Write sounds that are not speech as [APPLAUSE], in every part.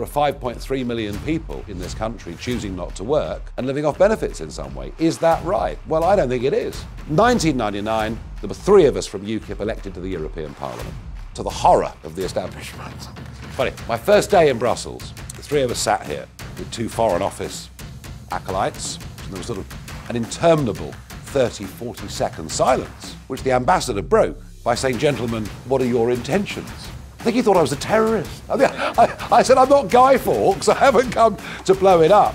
there are 5.3 million people in this country choosing not to work and living off benefits in some way. Is that right? Well, I don't think it is. 1999, there were three of us from UKIP elected to the European Parliament, to the horror of the establishment. Funny, my first day in Brussels, the three of us sat here with two Foreign Office acolytes, and there was sort of an interminable 30, 40 second silence, which the ambassador broke by saying, Gentlemen, what are your intentions? I think he thought I was a terrorist. I, I, I said, I'm not Guy Fawkes, I haven't come to blow it up.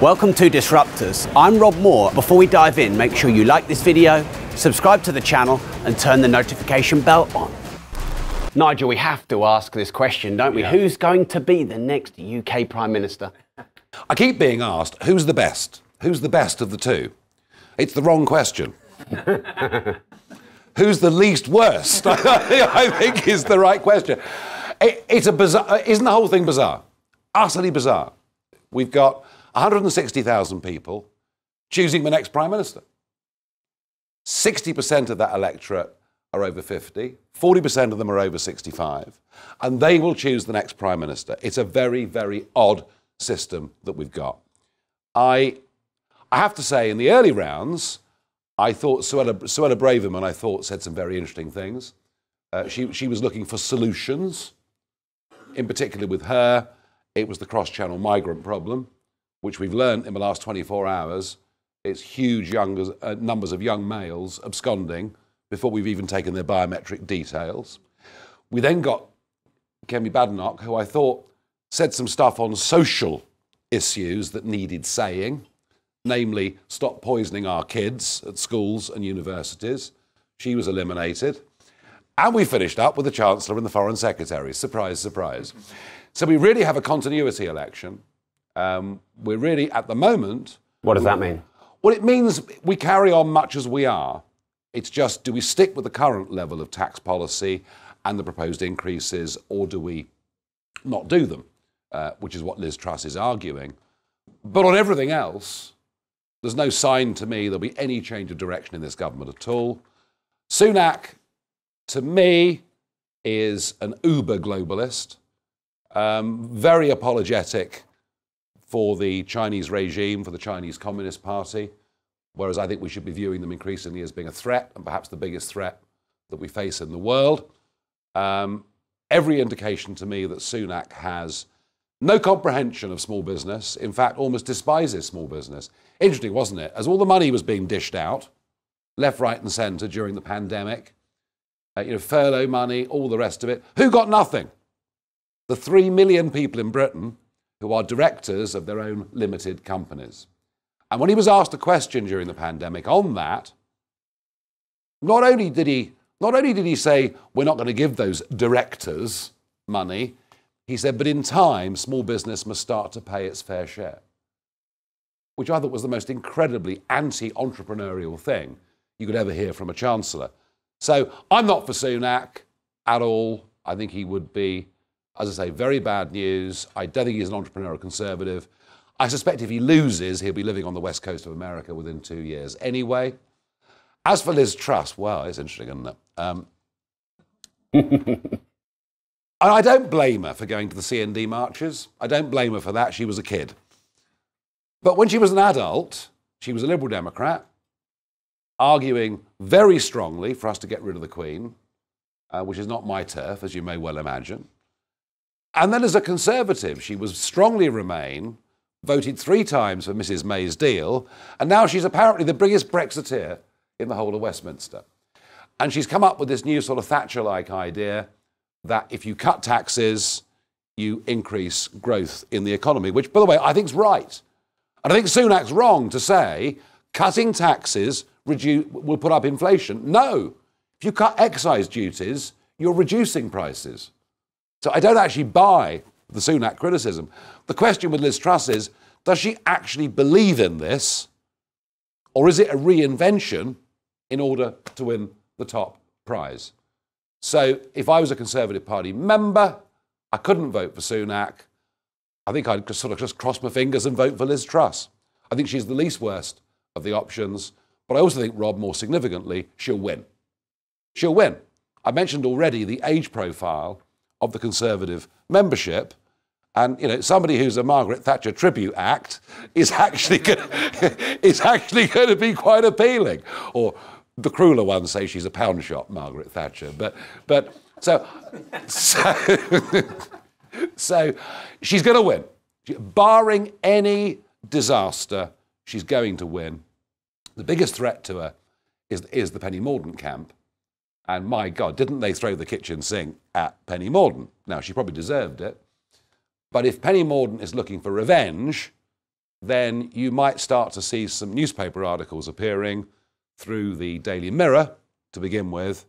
Welcome to Disruptors. I'm Rob Moore. Before we dive in, make sure you like this video, subscribe to the channel, and turn the notification bell on. Nigel, we have to ask this question, don't we? Yeah. Who's going to be the next UK Prime Minister? I keep being asked, who's the best? Who's the best of the two? It's the wrong question. [LAUGHS] Who's the least worst? [LAUGHS] I think is the right question. It, it's a bizarre. Isn't the whole thing bizarre? Utterly bizarre. We've got 160,000 people choosing the next prime minister. 60% of that electorate are over 50, 40% of them are over 65, and they will choose the next prime minister. It's a very, very odd system that we've got. I, I have to say, in the early rounds, I thought Suella, Suella Braverman, I thought, said some very interesting things. Uh, she, she was looking for solutions. In particular, with her, it was the cross channel migrant problem, which we've learned in the last 24 hours. It's huge young, uh, numbers of young males absconding before we've even taken their biometric details. We then got Kemi Badenoch, who I thought said some stuff on social issues that needed saying namely stop poisoning our kids at schools and universities. She was eliminated. And we finished up with the Chancellor and the Foreign Secretary. Surprise, surprise. So we really have a continuity election. Um, we're really, at the moment. What does that mean? Well, it means we carry on much as we are. It's just do we stick with the current level of tax policy and the proposed increases, or do we not do them? Uh, which is what Liz Truss is arguing. But on everything else, there's no sign to me there'll be any change of direction in this government at all. Sunak, to me, is an uber globalist, um, very apologetic for the Chinese regime, for the Chinese Communist Party, whereas I think we should be viewing them increasingly as being a threat and perhaps the biggest threat that we face in the world. Um, every indication to me that Sunak has no comprehension of small business, in fact, almost despises small business. Interesting, wasn't it? As all the money was being dished out, left, right, and centre during the pandemic, uh, you know, furlough money, all the rest of it, who got nothing? The three million people in Britain who are directors of their own limited companies. And when he was asked a question during the pandemic on that, not only did he, not only did he say, we're not going to give those directors money, he said, but in time, small business must start to pay its fair share, which I thought was the most incredibly anti entrepreneurial thing you could ever hear from a chancellor. So I'm not for Sunak at all. I think he would be, as I say, very bad news. I don't think he's an entrepreneurial conservative. I suspect if he loses, he'll be living on the west coast of America within two years anyway. As for Liz Truss, well, it's interesting, isn't it? Um, [LAUGHS] I don't blame her for going to the CND marches. I don't blame her for that. She was a kid. But when she was an adult, she was a Liberal Democrat, arguing very strongly for us to get rid of the Queen, uh, which is not my turf, as you may well imagine. And then as a Conservative, she was strongly Remain, voted three times for Mrs. May's deal, and now she's apparently the biggest Brexiteer in the whole of Westminster. And she's come up with this new sort of Thatcher like idea that if you cut taxes, you increase growth in the economy, which, by the way, I think is right. And I think Sunak's wrong to say cutting taxes reduce, will put up inflation. No. If you cut excise duties, you're reducing prices. So I don't actually buy the Sunak criticism. The question with Liz Truss is does she actually believe in this, or is it a reinvention in order to win the top prize? So if I was a Conservative Party member, I couldn't vote for Sunak. I think I'd sort of just cross my fingers and vote for Liz Truss. I think she's the least worst of the options. But I also think, Rob, more significantly, she'll win. She'll win. I mentioned already the age profile of the Conservative membership. And you know, somebody who's a Margaret Thatcher tribute act is [LAUGHS] actually going [LAUGHS] is actually going to be quite appealing. Or the crueler ones say she's a pound shop, Margaret Thatcher. But but so so, [LAUGHS] so she's going to win, barring any disaster. She's going to win. The biggest threat to her is, is the Penny Mordaunt camp. And my God, didn't they throw the kitchen sink at Penny Mordaunt? Now, she probably deserved it. But if Penny Mordaunt is looking for revenge, then you might start to see some newspaper articles appearing through the Daily Mirror, to begin with,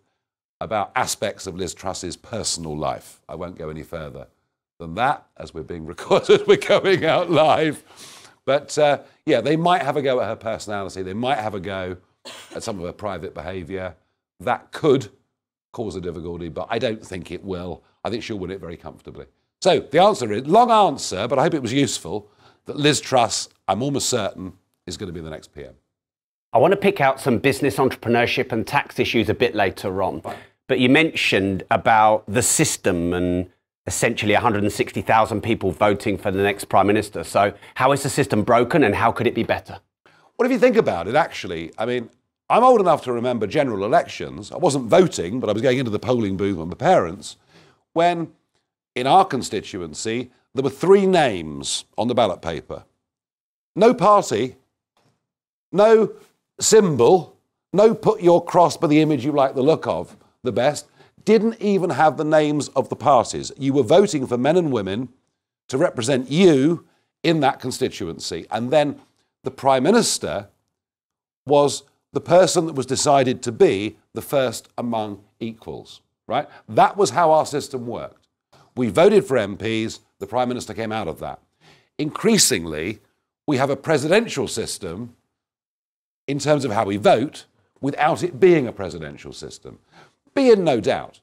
about aspects of Liz Truss's personal life. I won't go any further than that as we're being [LAUGHS] recorded, we're going out live. But uh, yeah, they might have a go at her personality, they might have a go at some of her private behaviour. That could cause a difficulty, but I don't think it will. I think she'll win it very comfortably. So the answer is long answer, but I hope it was useful that Liz Truss, I'm almost certain, is going to be the next PM. I want to pick out some business entrepreneurship and tax issues a bit later on. But you mentioned about the system and essentially 160,000 people voting for the next prime minister. So, how is the system broken and how could it be better? Well, if you think about it, actually, I mean, I'm old enough to remember general elections. I wasn't voting, but I was going into the polling booth with my parents when, in our constituency, there were three names on the ballot paper. No party, no symbol, no put your cross by the image you like the look of the best, didn't even have the names of the parties. You were voting for men and women to represent you in that constituency. And then the Prime Minister was the person that was decided to be the first among equals, right? That was how our system worked. We voted for MPs, the Prime Minister came out of that. Increasingly, we have a presidential system in terms of how we vote without it being a presidential system. Be in no doubt.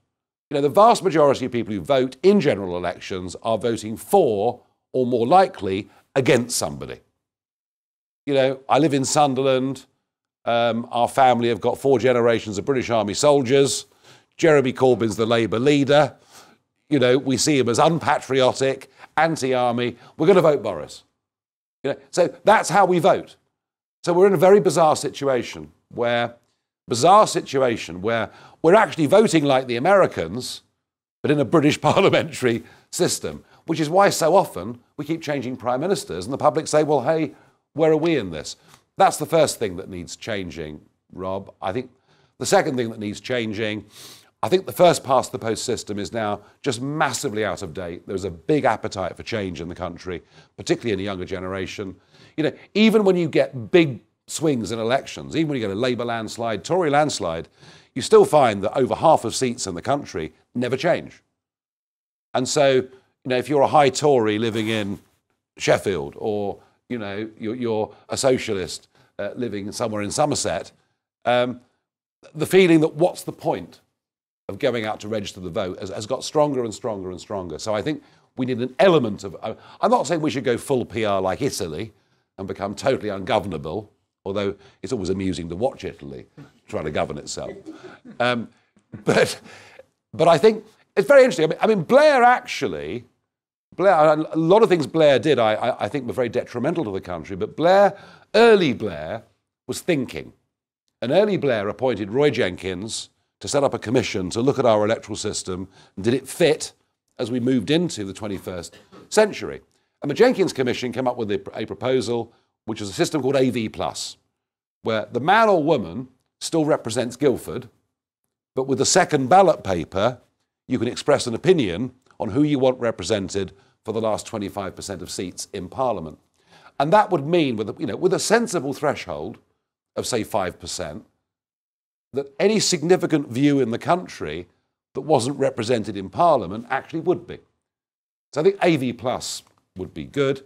You know, the vast majority of people who vote in general elections are voting for or more likely against somebody. You know, I live in Sunderland. Um, our family have got four generations of British Army soldiers. Jeremy Corbyn's the Labour leader. You know, we see him as unpatriotic, anti army. We're going to vote Boris. You know, so that's how we vote. So we're in a very bizarre situation where, bizarre situation where we're actually voting like the Americans, but in a British [LAUGHS] parliamentary system, which is why so often we keep changing prime ministers and the public say, well, hey, where are we in this? That's the first thing that needs changing, Rob. I think the second thing that needs changing, I think the first past the post system is now just massively out of date. There's a big appetite for change in the country, particularly in the younger generation. You know, even when you get big swings in elections, even when you get a Labour landslide, Tory landslide, you still find that over half of seats in the country never change. And so, you know, if you're a high Tory living in Sheffield or, you know, you're, you're a socialist uh, living somewhere in Somerset, um, the feeling that what's the point of going out to register the vote has, has, got stronger and stronger and stronger. So I think we need an element of. I'm not saying we should go full PR like Italy and become totally ungovernable, although it's always amusing to watch Italy trying to govern itself. Um, but, but I think it's very interesting. I mean, I mean, Blair actually, Blair, a lot of things Blair did, I, I, I think, were very detrimental to the country. But Blair, early Blair, was thinking. And early Blair appointed Roy Jenkins to set up a commission to look at our electoral system and did it fit as we moved into the 21st century. And the Jenkins Commission came up with a, a proposal which is a system called AV Plus, where the man or woman still represents Guildford, but with the second ballot paper, you can express an opinion on who you want represented for the last 25% of seats in Parliament. And that would mean, with a, you know, with a sensible threshold of, say, 5%, that any significant view in the country that wasn't represented in Parliament actually would be. So I think AV Plus would be good.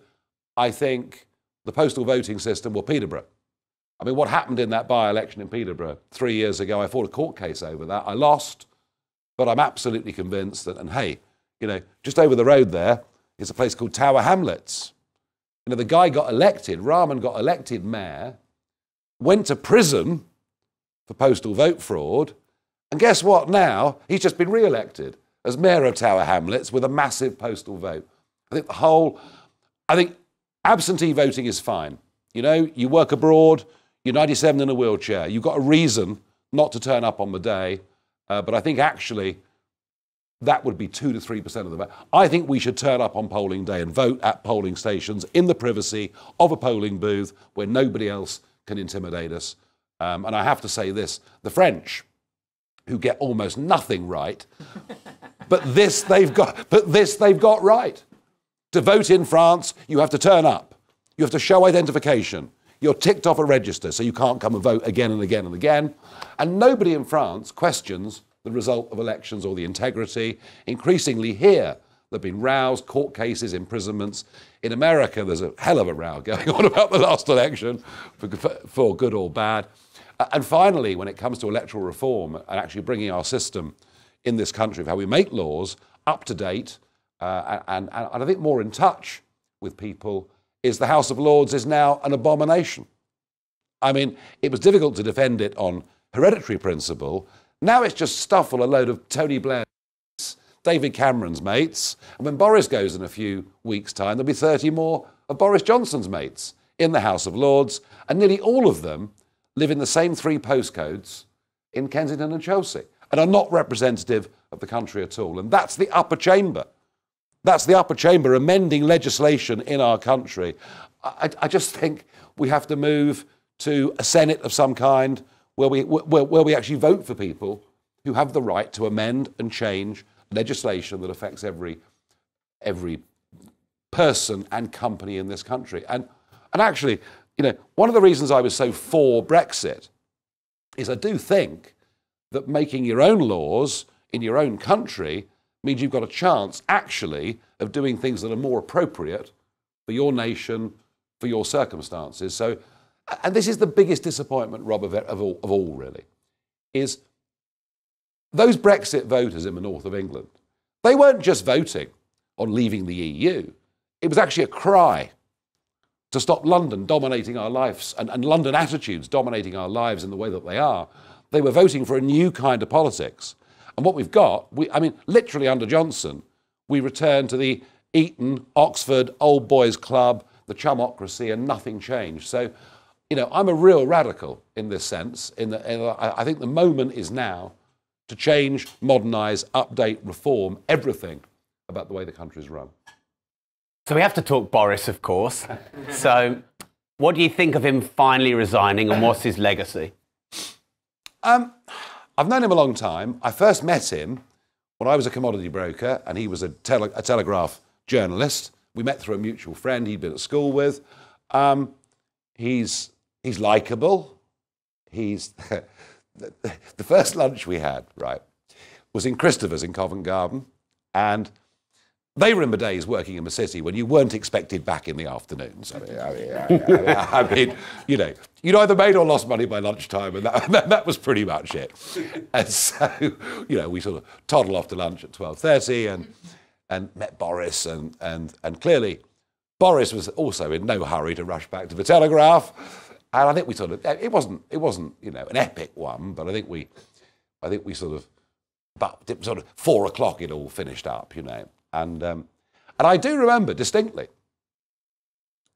I think the postal voting system, well, Peterborough, I mean, what happened in that by election in Peterborough three years ago? I fought a court case over that. I lost, but I'm absolutely convinced that, and hey, you know, just over the road there is a place called Tower Hamlets. You know, the guy got elected, Rahman got elected mayor, went to prison for postal vote fraud, and guess what now? He's just been re elected. as mayor of Tower Hamlets with a massive postal vote. I think the whole, I think absentee voting is fine. You know, you work abroad, you're 97 in a wheelchair, you've got a reason not to turn up on the day. Uh, but I think actually that would be 2 to 3% of the vote. I think we should turn up on polling day and vote at polling stations in the privacy of a polling booth where nobody else can intimidate us. Um, and I have to say this the French, who get almost nothing right, [LAUGHS] but this they've got, but this they've got right. To vote in France, you have to turn up. You have to show identification. You're ticked off a register, so you can't come and vote again and again and again. And nobody in France questions the result of elections or the integrity. Increasingly here, there have been rows, court cases, imprisonments. In America, there's a hell of a row [LAUGHS] going on about the last election, for, for good or bad. And finally, when it comes to electoral reform and actually bringing our system in this country of how we make laws up to date uh, and, and, and I think more in touch with people, is the House of Lords is now an abomination. I mean, it was difficult to defend it on hereditary principle. Now it's just stuff full a load of Tony Blair, David Cameron's mates. And when Boris goes in a few weeks' time, there'll be 30 more of Boris Johnson's mates in the House of Lords. And nearly all of them live in the same three postcodes in Kensington and Chelsea and are not representative of the country at all. And that's the upper chamber. That's the upper chamber amending legislation in our country. I, I just think we have to move to a Senate of some kind where we, where, where we actually vote for people who have the right to amend and change legislation that affects every, every person and company in this country. And, and actually, you know, one of the reasons I was so for Brexit is I do think that making your own laws in your own country means you've got a chance, actually, of doing things that are more appropriate for your nation, for your circumstances. So and this is the biggest disappointment, Rob, of, of, all, of all, really, is those Brexit voters in the north of England, they weren't just voting on leaving the EU. It was actually a cry to stop London dominating our lives and, and London attitudes dominating our lives in the way that they are. They were voting for a new kind of politics. And what we've got, we, I mean, literally under Johnson, we returned to the Eton, Oxford, Old Boys Club, the chumocracy, and nothing changed. So you know, I'm a real radical in this sense. In, the, in I think the moment is now to change, modernise, update, reform everything about the way the country is run. So we have to talk Boris, of course. so, what do you think of him finally resigning, and what's his legacy? Um, I've known him a long time. I first met him when I was a commodity broker, and he was a, tele- a telegraph journalist. We met through a mutual friend he'd been at school with. Um, he's He's likable. He's [LAUGHS] the first lunch we had, right, was in Christopher's in Covent Garden, and they were in the days working in the city when you weren't expected back in the afternoons. I mean, I mean, I [LAUGHS] mean, you know, you'd either made or lost money by lunchtime, and that, [LAUGHS] that was pretty much it. And so, you know, we sort of toddled off to lunch at twelve thirty, and and met Boris, and and and clearly, Boris was also in no hurry to rush back to the Telegraph. And I think we sort of it wasn't it wasn't you know an epic one, but I think we I think we sort of but sort of four o'clock it all finished up, you know. And um, and I do remember distinctly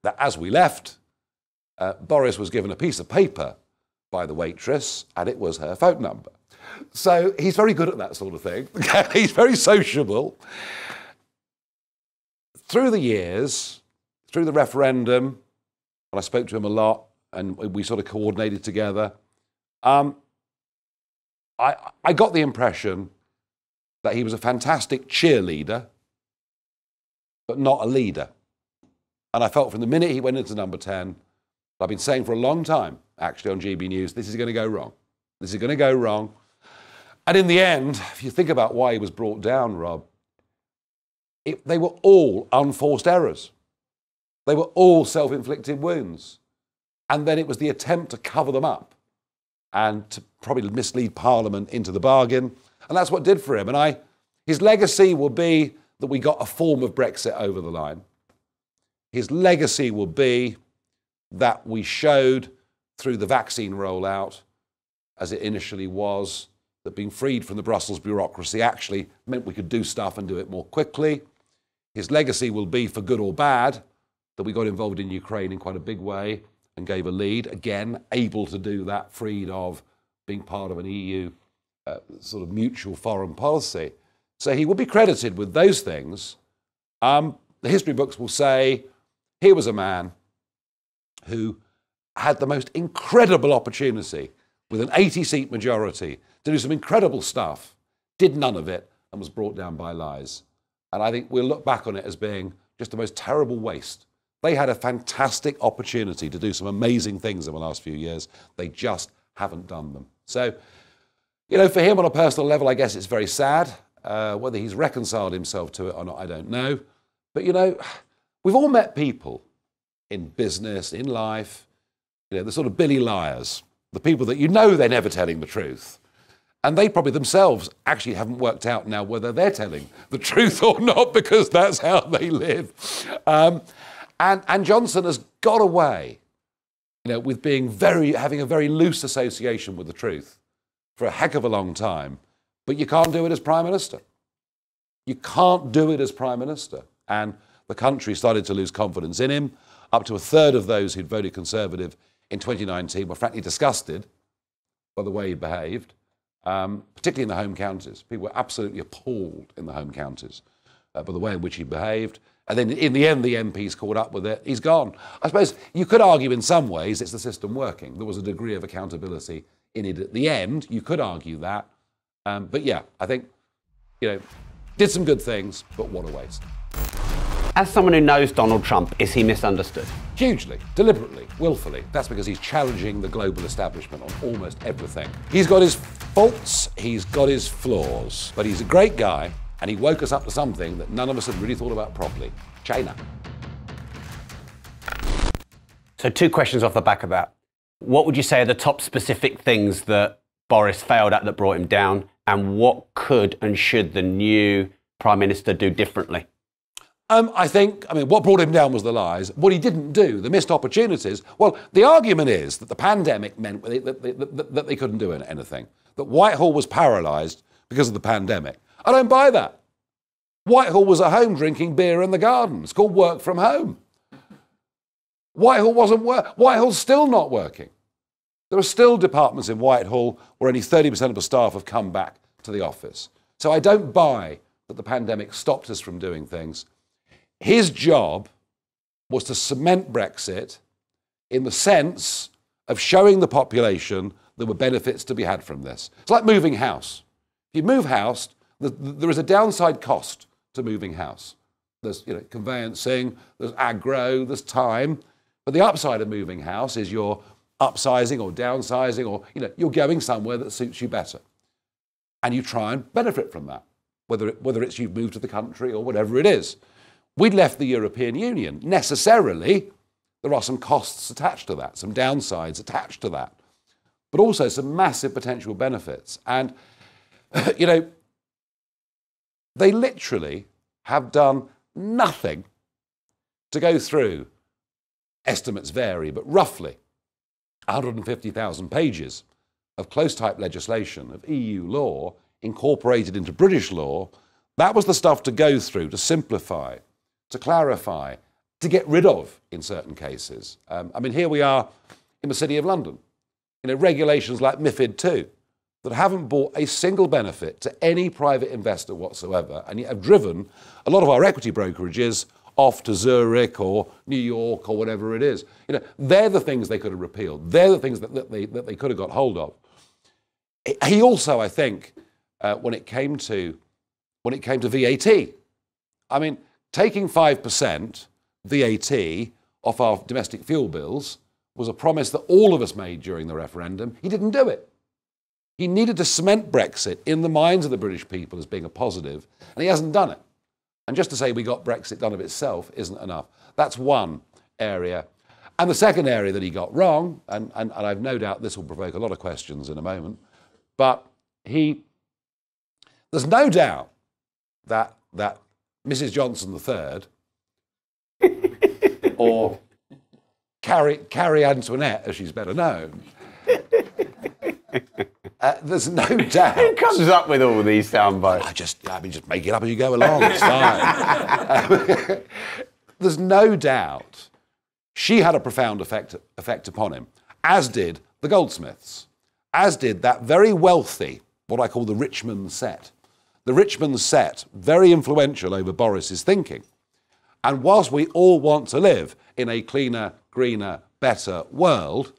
that as we left, uh, Boris was given a piece of paper by the waitress, and it was her phone number. So he's very good at that sort of thing. [LAUGHS] he's very sociable. Through the years, through the referendum, and I spoke to him a lot, and we sort of coordinated together. Um, I, I got the impression that he was a fantastic cheerleader, but not a leader. And I felt from the minute he went into number 10, I've been saying for a long time, actually, on GB News, this is going to go wrong. This is going to go wrong. And in the end, if you think about why he was brought down, Rob, it, they were all unforced errors. They were all self inflicted wounds. And then it was the attempt to cover them up and to probably mislead Parliament into the bargain. And that's what did for him. And I, his legacy will be that we got a form of Brexit over the line. His legacy will be that we showed through the vaccine rollout, as it initially was, that being freed from the Brussels bureaucracy actually meant we could do stuff and do it more quickly. His legacy will be, for good or bad, that we got involved in Ukraine in quite a big way and gave a lead. Again, able to do that, freed of being part of an EU uh, sort of mutual foreign policy. So he will be credited with those things. Um, the history books will say here was a man who had the most incredible opportunity with an 80 seat majority to do some incredible stuff, did none of it, and was brought down by lies. And I think we'll look back on it as being just the most terrible waste. They had a fantastic opportunity to do some amazing things in the last few years. They just haven't done them. So, you know, for him on a personal level, I guess it's very sad. Uh, whether he's reconciled himself to it or not, I don't know. But, you know, we've all met people in business, in life, you know, the sort of Billy liars, the people that you know they're never telling the truth. And they probably themselves actually haven't worked out now whether they're telling the [LAUGHS] truth or not because that's how they live. Um, and, and Johnson has got away, you know, with being very, having a very loose association with the truth for a heck of a long time. But you can't do it as Prime Minister. You can't do it as Prime Minister. And the country started to lose confidence in him. Up to a third of those who'd voted Conservative in 2019 were frankly disgusted by the way he behaved, um, particularly in the home counties. People were absolutely appalled in the home counties uh, by the way in which he behaved. And then in the end, the MPs caught up with it. He's gone. I suppose you could argue in some ways it's the system working. There was a degree of accountability in it at the end. You could argue that. Um, but yeah, I think, you know, did some good things, but what a waste. As someone who knows Donald Trump, is he misunderstood? Hugely, deliberately, willfully. That's because he's challenging the global establishment on almost everything. He's got his faults, he's got his flaws, but he's a great guy and he woke us up to something that none of us had really thought about properly China. So, two questions off the back of that. What would you say are the top specific things that Boris failed at that brought him down? And what could and should the new Prime Minister do differently? Um, I think, I mean, what brought him down was the lies. What he didn't do, the missed opportunities. Well, the argument is that the pandemic meant that they, that, that they couldn't do anything, that Whitehall was paralysed because of the pandemic. I don't buy that. Whitehall was at home drinking beer in the garden. It's called work from home. Whitehall wasn't work. Whitehall's still not working. There are still departments in Whitehall where only 30% of the staff have come back to the office. So I don't buy that the pandemic stopped us from doing things. His job was to cement Brexit in the sense of showing the population there were benefits to be had from this. It's like moving house. If you move house, there is a downside cost to moving house. There's you know, conveyancing, there's agro, there's time. But the upside of moving house is you're upsizing or downsizing or you know, you're going somewhere that suits you better. And you try and benefit from that, whether, it, whether it's you've moved to the country or whatever it is. We'd left the European Union. Necessarily, there are some costs attached to that, some downsides attached to that, but also some massive potential benefits. And, [LAUGHS] you know, they literally have done nothing to go through, estimates vary, but roughly 150,000 pages of close type legislation, of EU law, incorporated into British law. That was the stuff to go through, to simplify, to clarify, to get rid of in certain cases. Um, I mean, here we are in the City of London. You know, regulations like MIFID II that haven't brought a single benefit to any private investor whatsoever, and yet have driven a lot of our equity brokerages off to Zurich or New York or whatever it is. You know, they're the things they could have repealed. They're the things that, that, they, that they could have got hold of. He also, I think, uh, when it came to when it came to VAT, I mean, taking five percent VAT off our domestic fuel bills was a promise that all of us made during the referendum. He didn't do it. He needed to cement Brexit in the minds of the British people as being a positive, and he hasn't done it. And just to say we got Brexit done of itself isn't enough. That's one area. And the second area that he got wrong, and, and, and I've no doubt this will provoke a lot of questions in a moment, but he, there's no doubt that, that Mrs. Johnson III, or Carrie, Carrie Antoinette, as she's better known, Uh, there's no [LAUGHS] doubt. Who comes up with all these sound bites? I just, I mean, just make it up as you go along. It's fine. [LAUGHS] there's no doubt she had a profound effect, effect upon him, as did the goldsmiths, as did that very wealthy, what I call the Richmond set. The Richmond set, very influential over Boris's thinking. And whilst we all want to live in a cleaner, greener, better world,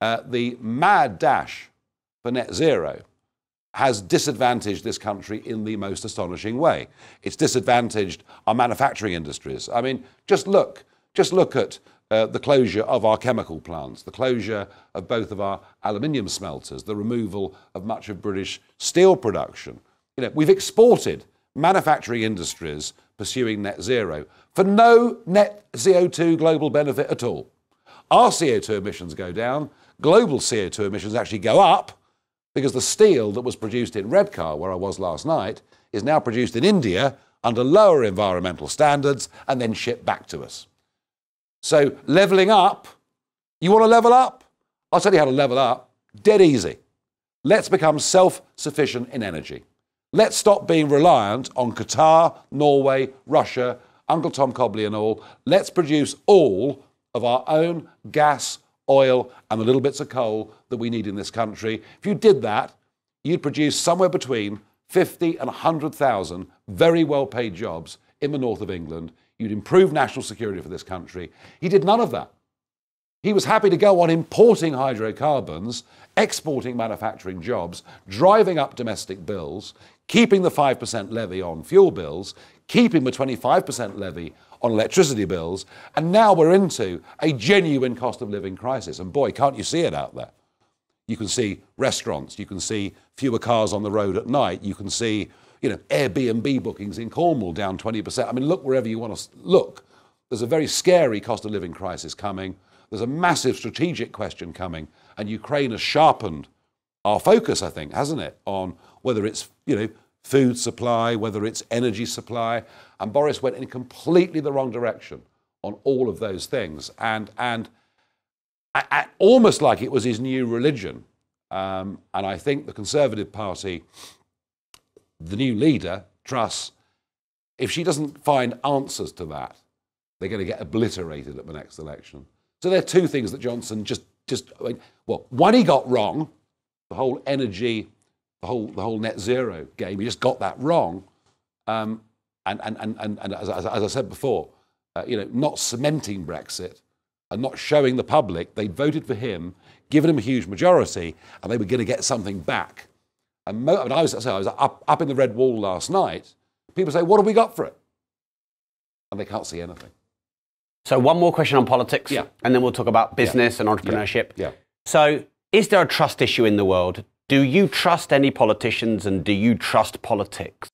uh, the mad dash for net zero has disadvantaged this country in the most astonishing way. It's disadvantaged our manufacturing industries. I mean, just look, just look at uh, the closure of our chemical plants, the closure of both of our aluminium smelters, the removal of much of British steel production. You know, we've exported manufacturing industries pursuing net zero for no net CO2 global benefit at all. Our CO2 emissions go down, global CO2 emissions actually go up because the steel that was produced in Redcar, where I was last night, is now produced in India under lower environmental standards and then shipped back to us. So, leveling up, you want to level up? I'll tell you how to level up. Dead easy. Let's become self sufficient in energy. Let's stop being reliant on Qatar, Norway, Russia, Uncle Tom Cobley, and all. Let's produce all of our own gas, oil, and the little bits of coal that we need in this country. If you did that, you'd produce somewhere between 50 and 100,000 very well paid jobs in the north of England. You'd improve national security for this country. He did none of that. He was happy to go on importing hydrocarbons, exporting manufacturing jobs, driving up domestic bills, keeping the 5% levy on fuel bills, keeping the 25% levy on electricity bills, and now we're into a genuine cost of living crisis. And boy, can't you see it out there? You can see restaurants, you can see fewer cars on the road at night, you can see you know, Airbnb bookings in Cornwall down 20%. I mean, look wherever you want to look. There's a very scary cost of living crisis coming. There's a massive strategic question coming, and Ukraine has sharpened our focus, I think, hasn't it, on whether it's, you know, food supply, whether it's energy supply. And Boris went in completely the wrong direction on all of those things. And, and I, I, almost like it was his new religion. Um, and I think the Conservative Party, the new leader, Truss, if she doesn't find answers to that, they're going to get obliterated at the next election. So there are two things that Johnson just, just I mean, well, one he got wrong, the whole energy the whole, the whole net zero game. He just got that wrong. Um, and, and, and, and, and as, as, I said before, uh, you know, not cementing Brexit and not showing the public they voted for him, given him a huge majority, and they were going to get something back. And mo- I, mean, I, was, I was up, up in the Red Wall last night. People say, What have we got for it? And they can't see anything. So, one more question on politics, yeah. and then we'll talk about business yeah. and entrepreneurship. Yeah. yeah. So, is there a trust issue in the world? Do you trust any politicians and do you trust politics?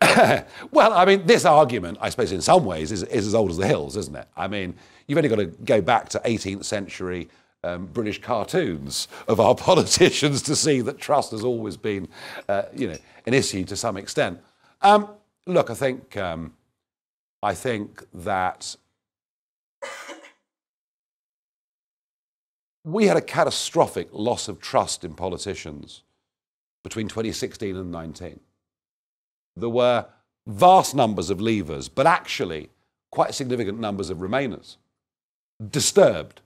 [COUGHS] well, I mean, this argument, I suppose, in some ways, is, is, as old as the hills, isn't it? I mean, you've only got to go back to 18th century um, British cartoons of our [LAUGHS] politicians to see that trust has always been, uh, you know, an issue to some extent. Um, look, I think, um, I think that [COUGHS] we had a catastrophic loss of trust in politicians between 2016 and 19. There were vast numbers of leavers, but actually quite significant numbers of remainers, disturbed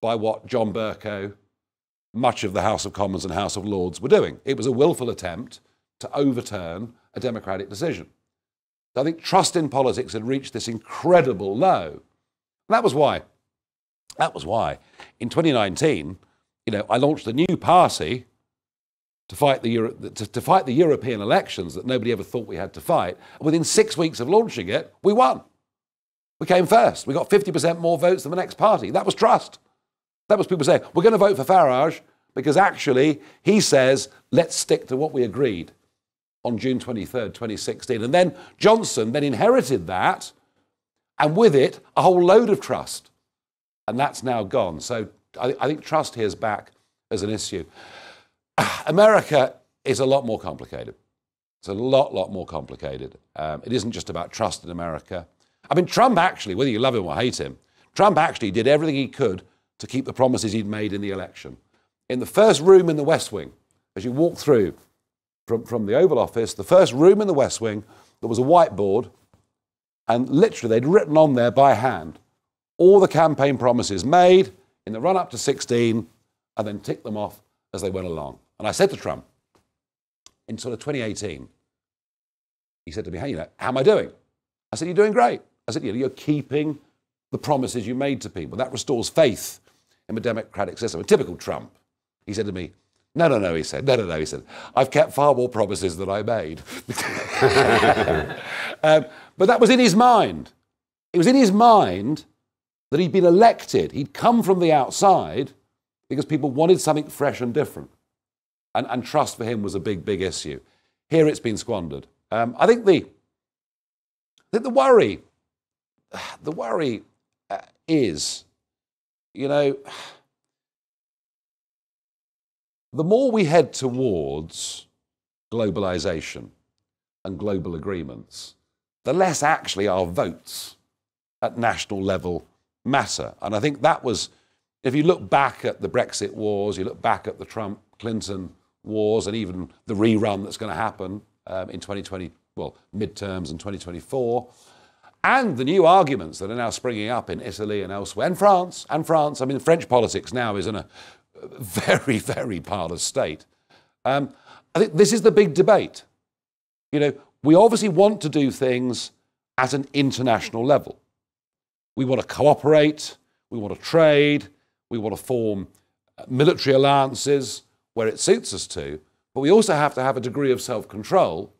by what John Bercow, much of the House of Commons and House of Lords were doing. It was a willful attempt to overturn a democratic decision. So I think trust in politics had reached this incredible low. And that was why that was why in 2019, you know, I launched a new party to fight the, Euro- to, to fight the European elections that nobody ever thought we had to fight. And within six weeks of launching it, we won. We came first. We got 50% more votes than the next party. That was trust. That was people saying, we're going to vote for Farage because actually he says, let's stick to what we agreed on June 23rd, 2016. And then Johnson then inherited that, and with it, a whole load of trust and that's now gone. So I, I think trust here is back as an issue. [SIGHS] America is a lot more complicated. It's a lot, lot more complicated. Um, it isn't just about trust in America. I mean, Trump actually, whether you love him or hate him, Trump actually did everything he could to keep the promises he'd made in the election. in the first room in the West Wing, as you walk through from, from the Oval Office, the first room in the West Wing, there was a whiteboard, and literally they'd written on there by hand all the campaign promises made in the run up to 16 and then ticked them off as they went along. And I said to Trump in sort of 2018, he said to me, Hey, you know, how am I doing? I said, You're doing great. I said, You're keeping the promises you made to people. That restores faith in the democratic system. A typical Trump. He said to me, no, no, no, he said. No, no, no, he said. I've kept far more promises than I made. [LAUGHS] um, but that was in his mind. It was in his mind that he'd been elected. He'd come from the outside because people wanted something fresh and different. And, and trust for him was a big, big issue. Here it's been squandered. Um, I think the, think the worry, [SIGHS] the worry uh, is, you know, [SIGHS] the more we head towards globalization and global agreements, the less actually our votes at national level matter. And I think that was, if you look back at the Brexit wars, you look back at the Trump Clinton wars, and even the rerun that's going to happen um, in 2020, well, midterms in 2024, and the new arguments that are now springing up in Italy and elsewhere, and France, and France. I mean, French politics now is in a [LAUGHS] very, very parlous state. Um, I think this is the big debate. You know, we obviously want to do things at an international level. We want to cooperate, we want to trade, we want to form uh, military alliances where it suits us to, but we also have to have a degree of self control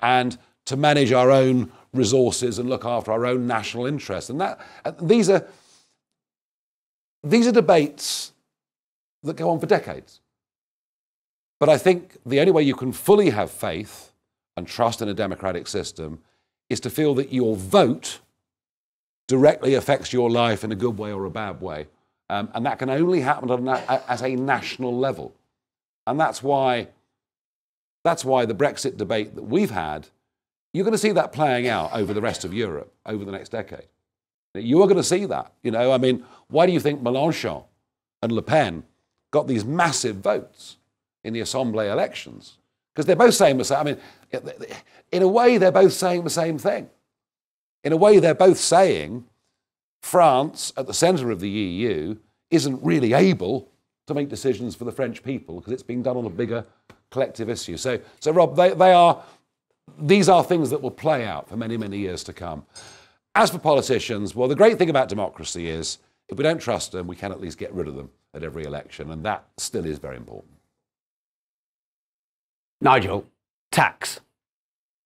and to manage our own resources and look after our own national interests. And that, uh, these, are, these are debates that go on for decades. But I think the only way you can fully have faith and trust in a democratic system is to feel that your vote directly affects your life in a good way or a bad way. Um, and that can only happen at a national level. And that's why, that's why the Brexit debate that we've had, you're going to see that playing out over the rest of Europe over the next decade. You are going to see that. You know, I mean, why do you think Mélenchon and Le Pen got these massive votes in the Assembly elections? Because they're both saying the same. I mean, in a way, they're both saying the same thing. In a way, they're both saying France, at the centre of the EU, isn't really able to make decisions for the French people because it's being done on a bigger collective issue. So, so Rob, they, they are, these are things that will play out for many, many years to come. As for politicians, well, the great thing about democracy is if we don't trust them, we can at least get rid of them at every election, and that still is very important. Nigel, tax.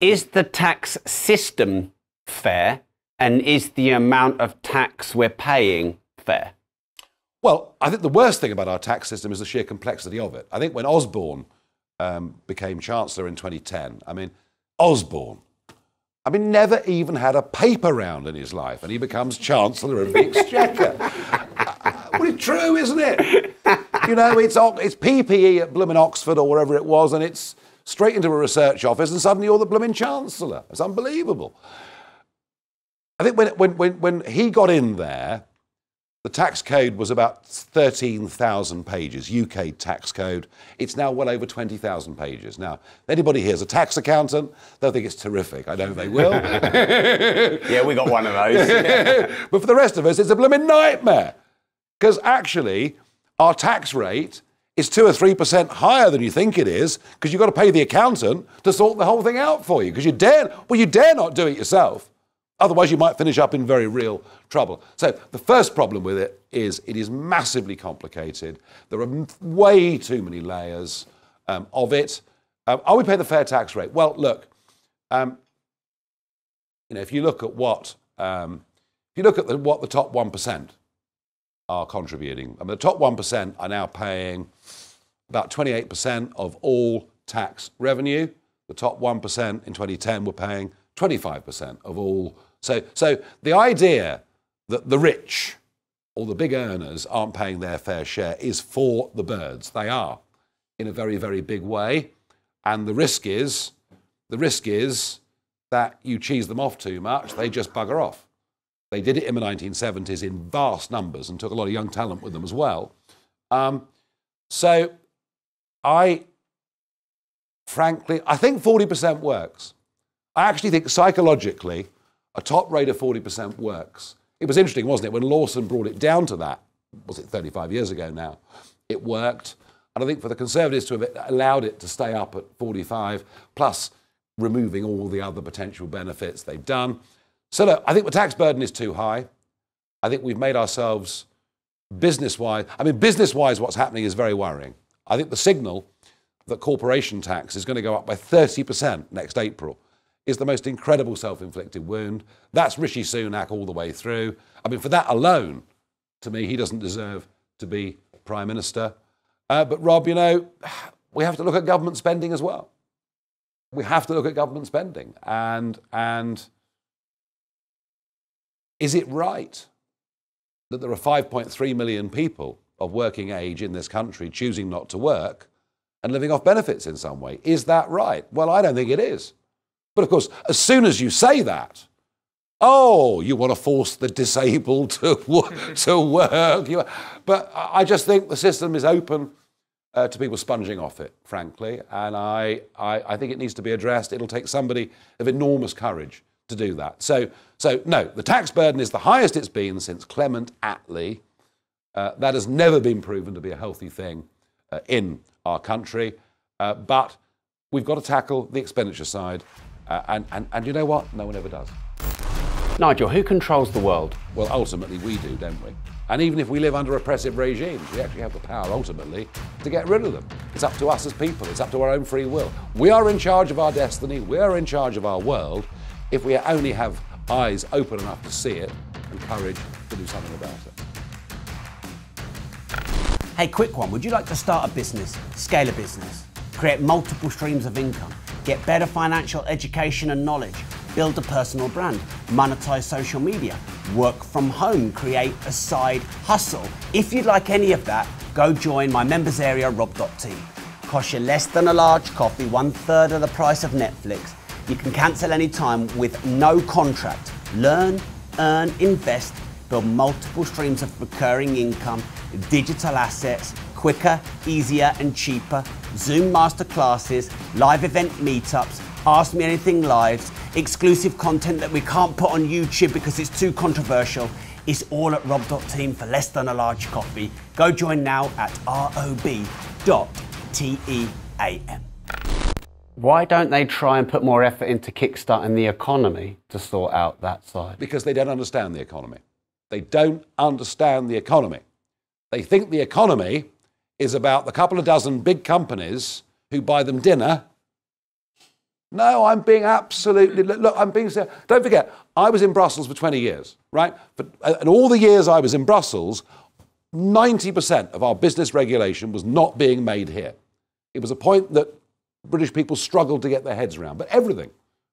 Is the tax system fair, and is the amount of tax we're paying fair? Well, I think the worst thing about our tax system is the sheer complexity of it. I think when Osborne um, became Chancellor in 2010, I mean, Osborne, I mean, never even had a paper round in his life, and he becomes Chancellor of the Exchequer. [LAUGHS] well, it's true, isn't it? You know, it's, it's PPE at Blooming Oxford or wherever it was, and it's straight into a research office, and suddenly you're the blooming Chancellor. It's unbelievable. I think when, when, when, when he got in there, the tax code was about 13,000 pages, UK tax code. It's now well over 20,000 pages. Now, anybody here's a tax accountant, they'll think it's terrific. I know they will. [LAUGHS] yeah, we got one of those. [LAUGHS] but for the rest of us, it's a blooming nightmare. Because actually, our tax rate is 2 or 3% higher than you think it is, because you've got to pay the accountant to sort the whole thing out for you. Because you dare, well, you dare not do it yourself. Otherwise, you might finish up in very real trouble. So, the first problem with it is it is massively complicated. There are way too many layers um, of it. Um, are we paying the fair tax rate? Well, look, um, you know, if you look at what, um, if you look at the, what the top 1% are contributing, I mean, the top 1% are now paying about 28% of all tax revenue. The top 1% in 2010 were paying 25% of all so, so the idea that the rich or the big earners aren't paying their fair share is for the birds. They are in a very, very big way. And the risk is, the risk is that you cheese them off too much, they just bugger off. They did it in the 1970s in vast numbers and took a lot of young talent with them as well. Um, So I, frankly, I think 40% works. I actually think psychologically, a top rate of 40% works. It was interesting, wasn't it, when Lawson brought it down to that, was it 35 years ago now? It worked. And I think for the Conservatives to have allowed it to stay up at 45, plus removing all the other potential benefits they've done. So, look, I think the tax burden is too high. I think we've made ourselves business wise. I mean, business wise, what's happening is very worrying. I think the signal that corporation tax is going to go up by 30% next April is the most incredible self inflicted wound. That's Rishi Sunak all the way through. I mean, for that alone, to me, he doesn't deserve to be Prime Minister. Uh, but, Rob, you know, we have to look at government spending as well. We have to look at government spending. And, and is it right that there are 5.3 million people of working age in this country choosing not to work and living off benefits in some way? Is that right? Well, I don't think it is. But of course, as soon as you say that, oh, you want to force the disabled [LAUGHS] to, to work. But I just think the system is open uh, to people sponging off it, frankly. And I, I, I think it needs to be addressed. It'll take somebody of enormous courage to do that. So, so no, the tax burden is the highest it's been since Clement Attlee. Uh, that has never been proven to be a healthy thing uh, in our country. Uh, but we've got to tackle the expenditure side. Uh, and, and, and you know what? No one ever does. Nigel, who controls the world? Well, ultimately, we do, don't we? And even if we live under oppressive regimes, we actually have the power ultimately to get rid of them. It's up to us as people, it's up to our own free will. We are in charge of our destiny, we are in charge of our world if we only have eyes open enough to see it and courage to do something about it. Hey, quick one. Would you like to start a business, scale a business, create multiple streams of income, get better financial education and knowledge? build a personal brand, monetize social media, work from home, create a side hustle. If you'd like any of that, go join my members area, rob.team. Cost you less than a large coffee, one third of the price of Netflix. You can cancel anytime with no contract. Learn, earn, invest, build multiple streams of recurring income, digital assets, quicker, easier, and cheaper. Zoom masterclasses, live event meetups, Ask Me Anything lives, exclusive content that we can't put on YouTube because it's too controversial. It's all at rob.team for less than a large coffee. Go join now at rob.team. Why don't they try and put more effort into kickstarting the economy to sort out that side? Because they don't understand the economy. They don't understand the economy. They think the economy is about the couple of dozen big companies who buy them dinner no, I'm being absolutely, look, I'm being, don't forget, I was in Brussels for 20 years, right? For, and all the years I was in Brussels, 90% of our business regulation was not being made here. It was a point that British people struggled to get their heads around. But everything,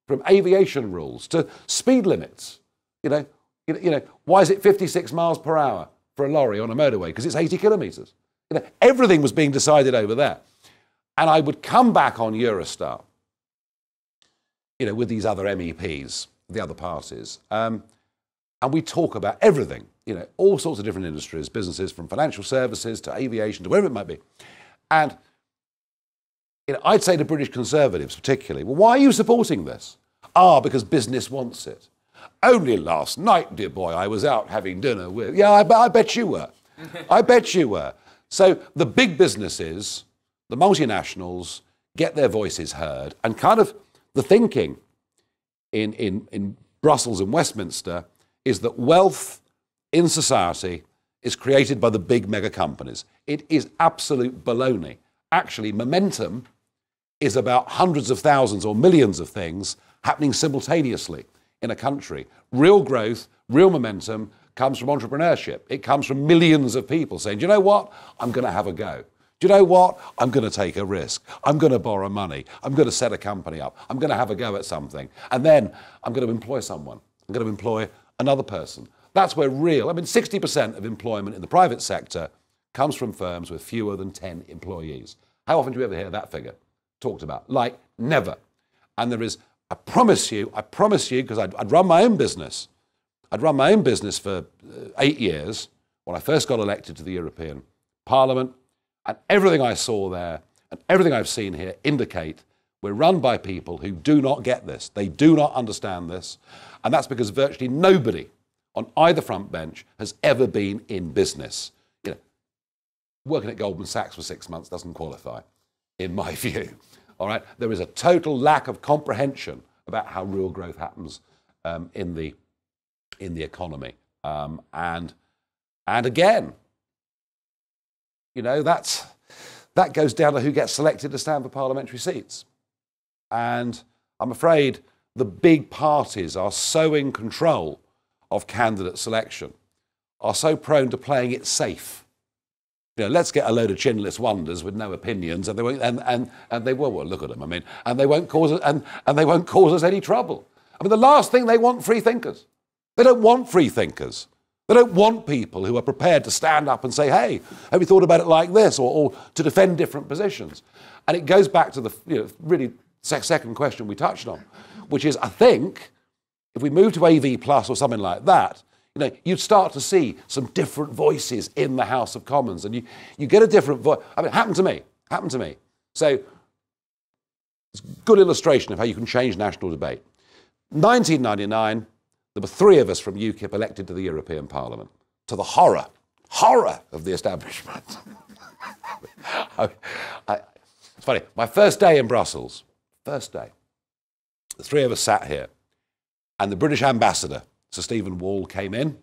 from aviation rules to speed limits, you know, you know, why is it 56 miles per hour for a lorry on a motorway? Because it's 80 kilometres. You know, everything was being decided over there. And I would come back on Eurostar you know, with these other MEPs, the other parties. Um, and we talk about everything, you know, all sorts of different industries, businesses from financial services to aviation to wherever it might be. And you know, I'd say to British Conservatives particularly, well, why are you supporting this? Ah, because business wants it. Only last night, dear boy, I was out having dinner with. Yeah, I, I bet you were. I bet you were. So the big businesses, the multinationals, get their voices heard and kind of the thinking in, in, in Brussels and Westminster is that wealth in society is created by the big mega companies. It is absolute baloney. Actually, momentum is about hundreds of thousands or millions of things happening simultaneously in a country. Real growth, real momentum comes from entrepreneurship. It comes from millions of people saying, Do you know what? I'm going to have a go. Do you know what? I'm going to take a risk. I'm going to borrow money. I'm going to set a company up. I'm going to have a go at something. And then I'm going to employ someone. I'm going to employ another person. That's where real, I mean, 60% of employment in the private sector comes from firms with fewer than 10 employees. How often do you ever hear that figure talked about? Like, never. And there is, I promise you, I promise you, because I'd, I'd, run my own business. I'd run my own business for uh, eight years when I first got elected to the European Parliament. And everything I saw there and everything I've seen here indicate we're run by people who do not get this. They do not understand this. And that's because virtually nobody on either front bench has ever been in business. You know, working at Goldman Sachs for six months doesn't qualify, in my [LAUGHS] view. All right, there is a total lack of comprehension about how real growth happens um, in the in the economy, um, and and again, you know that's that goes down to who gets selected to stand for parliamentary seats, and I'm afraid the big parties are so in control of candidate selection, are so prone to playing it safe you know, let's get a load of chinless wonders with no opinions, and they won't, and, and, and they will. Well, look at them. I mean, and they won't cause us, and, and they won't cause us any trouble. I mean, the last thing they want free thinkers. They don't want free thinkers. They don't want people who are prepared to stand up and say, "Hey, have you thought about it like this?" or, or to defend different positions. And it goes back to the you know, really second question we touched on, which is, I think, if we move to AV plus or something like that, you know, you'd start to see some different voices in the House of Commons, and you, you get a different voice. I mean, it happened to me. Happened to me. So it's a good illustration of how you can change national debate. 1999, there were three of us from UKIP elected to the European Parliament, to the horror, horror of the establishment. [LAUGHS] I, I, it's funny. My first day in Brussels, first day, the three of us sat here, and the British ambassador Sir Stephen Wall came in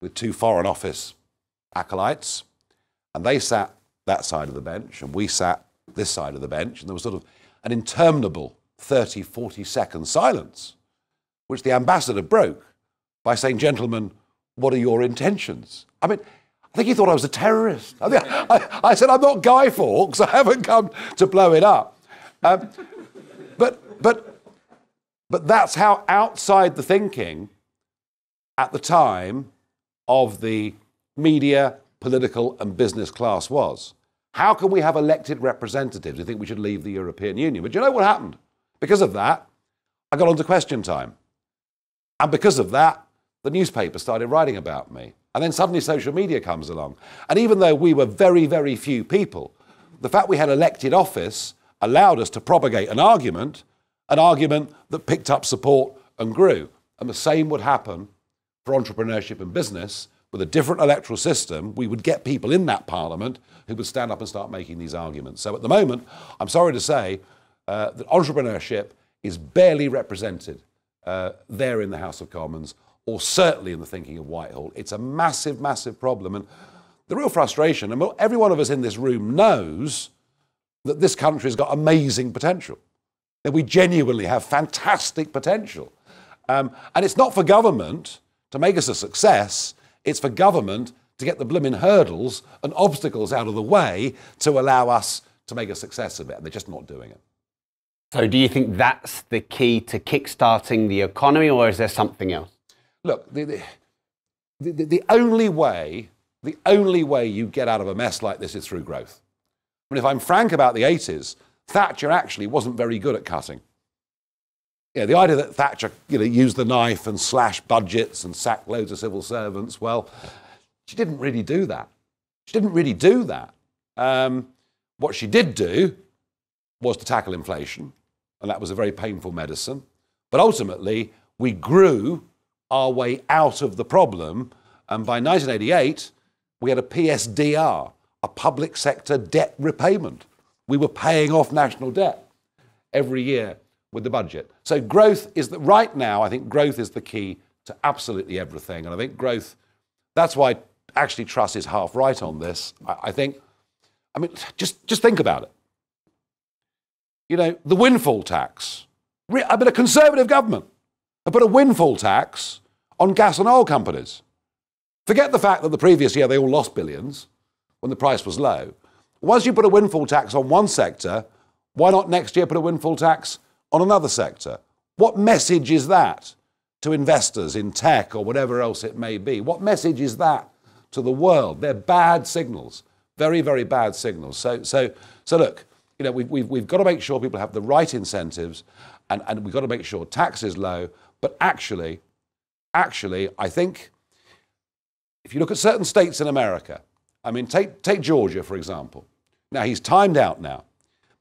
with two Foreign Office acolytes, and they sat that side of the bench, and we sat this side of the bench, and there was sort of an interminable 30, 40 second silence, which the ambassador broke by saying, Gentlemen, what are your intentions? I mean, I think he thought I was a terrorist. I, mean, I, I said, I'm not Guy Fawkes, I haven't come to blow it up. Um, but, but, but that's how outside the thinking at the time of the media, political, and business class was. How can we have elected representatives who think we should leave the European Union? But you know what happened? Because of that, I got on to question time. And because of that, the newspaper started writing about me. And then suddenly social media comes along. And even though we were very, very few people, the fact we had elected office allowed us to propagate an argument, an argument that picked up support and grew. And the same would happen for entrepreneurship and business, with a different electoral system, we would get people in that parliament who would stand up and start making these arguments. So at the moment, I'm sorry to say uh, that entrepreneurship is barely represented uh, there in the House of Commons, or certainly in the thinking of Whitehall. It's a massive, massive problem. And the real frustration, and every one of us in this room knows that this country has got amazing potential. That we genuinely have fantastic potential. Um, and it's not for government to make us a success, it's for government to get the blooming hurdles and obstacles out of the way to allow us to make a success of it. And they're just not doing it. So, do you think that's the key to kickstarting the economy, or is there something else? Look, the, the, the, the only way, the only way you get out of a mess like this is through growth. Mean, if I'm frank about the 80s, Thatcher actually wasn't very good at cutting. Yeah, the idea that Thatcher you know, used the knife and slashed budgets and sacked loads of civil servants, well, she didn't really do that. She didn't really do that. Um, what she did do was to tackle inflation, and that was a very painful medicine. But ultimately, we grew our way out of the problem, and by 1988, we had a PSDR, a public sector debt repayment. We were paying off national debt every year with the budget. So growth is the, right now, I think growth is the key to absolutely everything. And I think growth, that's why actually Truss is half right on this. I, I think, I mean, just, just think about it. You know, the windfall tax. I mean, uh, a conservative government have put a windfall tax on gas and oil companies. Forget the fact that the previous year they all lost billions when the price was low. Once you put a windfall tax on one sector, why not next year put a windfall tax on another sector. What message is that to investors in tech or whatever else it may be? What message is that to the world? They're bad signals, very, very bad signals. So, so, so look, you know, we've, we've, we've got to make sure people have the right incentives and, and we've got to make sure tax is low. But actually, actually, I think if you look at certain states in America, I mean, take, take Georgia, for example. Now, he's timed out now,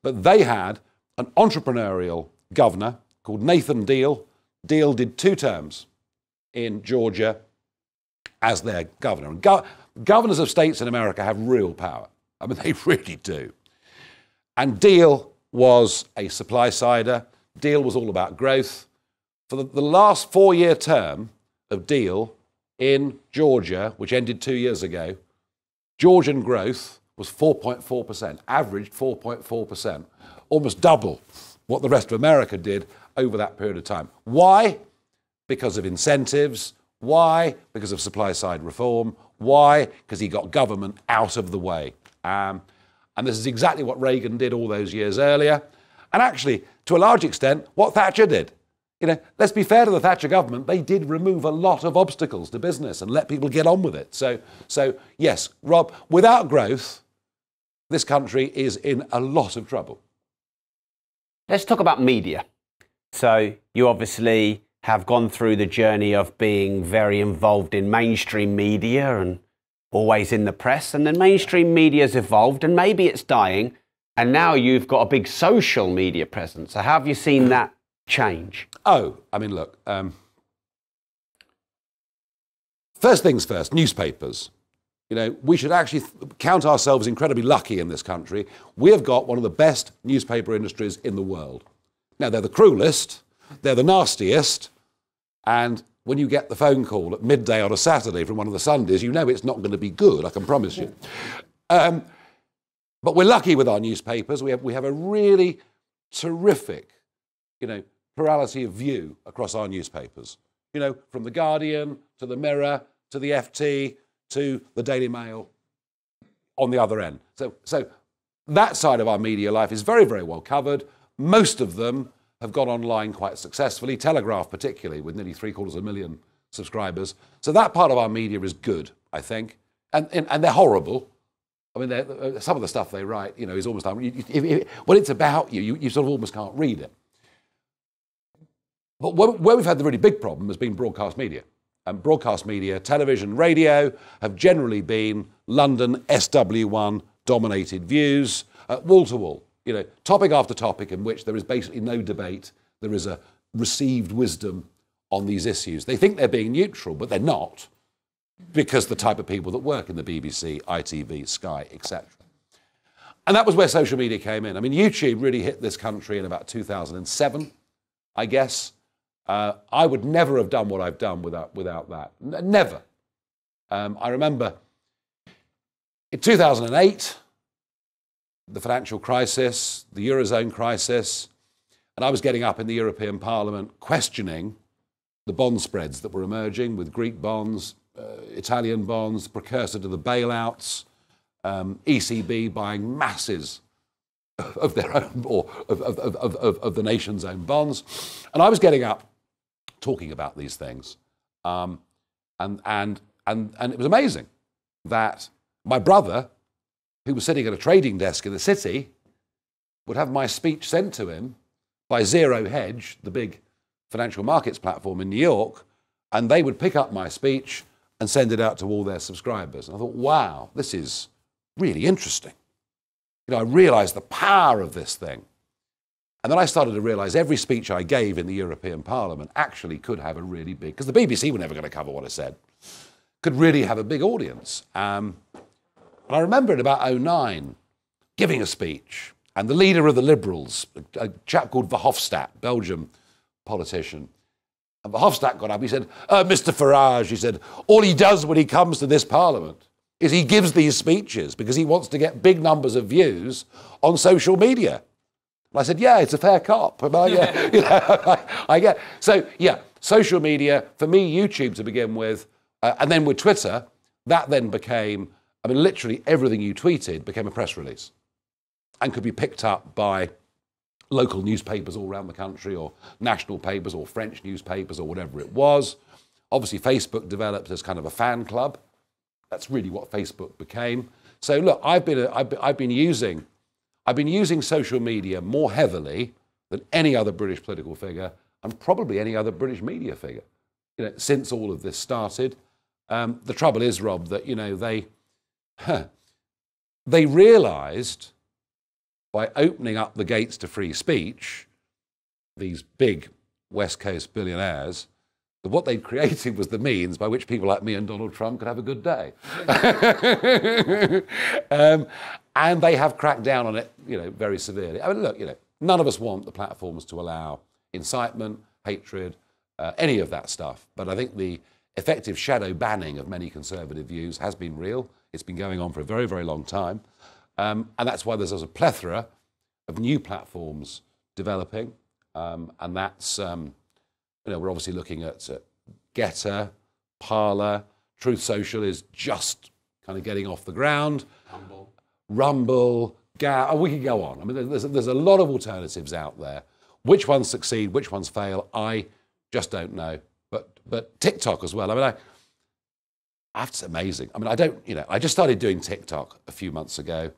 but they had an entrepreneurial governor called Nathan Deal. Deal did two terms in Georgia as their governor. And go- governors of states in America have real power. I mean, [LAUGHS] they really do. And Deal was a supply sider. Deal was all about growth. For the, the last four year term of Deal in Georgia, which ended two years ago, Georgian growth was 4.4%, averaged 4.4%, almost double what the rest of America did over that period of time. Why? Because of incentives. Why? Because of supply side reform. Why? Because he got government out of the way. Um, and this is exactly what Reagan did all those years earlier. And actually, to a large extent, what Thatcher did. You know, let's be fair to the Thatcher government, they did remove a lot of obstacles to business and let people get on with it. So, so yes, Rob, without growth, this country is in a lot of trouble. Let's talk about media. So, you obviously have gone through the journey of being very involved in mainstream media and always in the press, and then mainstream media's evolved, and maybe it's dying, and now you've got a big social media presence. So, how have you seen that change? Oh, I mean, look, um, first things first, newspapers. You know, we should actually count ourselves incredibly lucky in this country. We have got one of the best newspaper industries in the world. Now, they're the cruelest, they're the nastiest, and when you get the phone call at midday on a Saturday from one of the Sundays, you know it's not going to be good, I can promise you. Um, but we're lucky with our newspapers. We have, we have a really terrific, you know, plurality of view across our newspapers. You know, from The Guardian to The Mirror to The FT to The Daily Mail on the other end. So, so that side of our media life is very, very well covered. Most of them have gone online quite successfully, Telegraph particularly, with nearly three quarters of a million subscribers. So that part of our media is good, I think. And, and, and they're horrible. I mean, uh, some of the stuff they write, you know, is almost, you, if, if, when it's about you, you, you sort of almost can't read it. But where, where we've had the really big problem has been broadcast media. And broadcast media, television, radio, have generally been London SW1 dominated views, wall to wall. You know, topic after topic in which there is basically no debate. There is a received wisdom on these issues. They think they're being neutral, but they're not, because the type of people that work in the BBC, ITV, Sky, etc. And that was where social media came in. I mean, YouTube really hit this country in about 2007, I guess. Uh, I would never have done what I've done without, without that. N- never. Um, I remember in 2008, the financial crisis, the Eurozone crisis, and I was getting up in the European Parliament questioning the bond spreads that were emerging with Greek bonds, uh, Italian bonds, precursor to the bailouts, um, ECB buying masses of their own, or of, of, of, of, the nation's own bonds. And I was getting up talking about these things. Um, and, and, and, and it was amazing that my brother, who was sitting at a trading desk in the city, would have my speech sent to him by Zero Hedge, the big financial markets platform in New York, and they would pick up my speech and send it out to all their subscribers. And I thought, wow, this is really interesting. You know, I realized the power of this thing. And then I started to realize every speech I gave in the European Parliament actually could have a really big, because the BBC were never going to cover what I said, could really have a big audience. Um, and I remember in about 09 giving a speech, and the leader of the Liberals, a, chap called Verhofstadt, Belgium politician, and Verhofstadt got up. He said, uh, Mr. Farage, he said, all he does when he comes to this parliament is he gives these speeches because he wants to get big numbers of views on social media. And I said, yeah, it's a fair cop. I, yeah, [LAUGHS] you know, I, I, get. So, yeah, social media, for me, YouTube to begin with, uh, and then with Twitter, that then became, I mean, literally everything you tweeted became a press release and could be picked up by local newspapers all around the country or national papers or French newspapers or whatever it was. Obviously, Facebook developed as kind of a fan club. That's really what Facebook became. So look, I've been, I've, been using, I've been using social media more heavily than any other British political figure and probably any other British media figure, you know, since all of this started. Um, the trouble is, Rob, that you know they, they realised by opening up the gates to free speech, these big West Coast billionaires, that what they'd created was the means by which people like me and Donald Trump could have a good day. [LAUGHS] um, and they have cracked down on it, you know, very severely. I mean, look, you know, none of us want the platforms to allow incitement, hatred, uh, any of that stuff. But I think the effective shadow banning of many conservative views has been real. It's been going on for a very, very long time. Um, and that's why there's a plethora of new platforms developing. Um, and that's, um, you know, we're obviously looking at uh, Gettr, Parler, Truth Social is just kind of getting off the ground. Rumble. Rumble, Ga- oh, we could go on. I mean, there's, there's a lot of alternatives out there. Which ones succeed, which ones fail, I just don't know. But, but TikTok as well. I mean, I, that's amazing. I mean, I don't, you know, I just started doing TikTok a few months ago.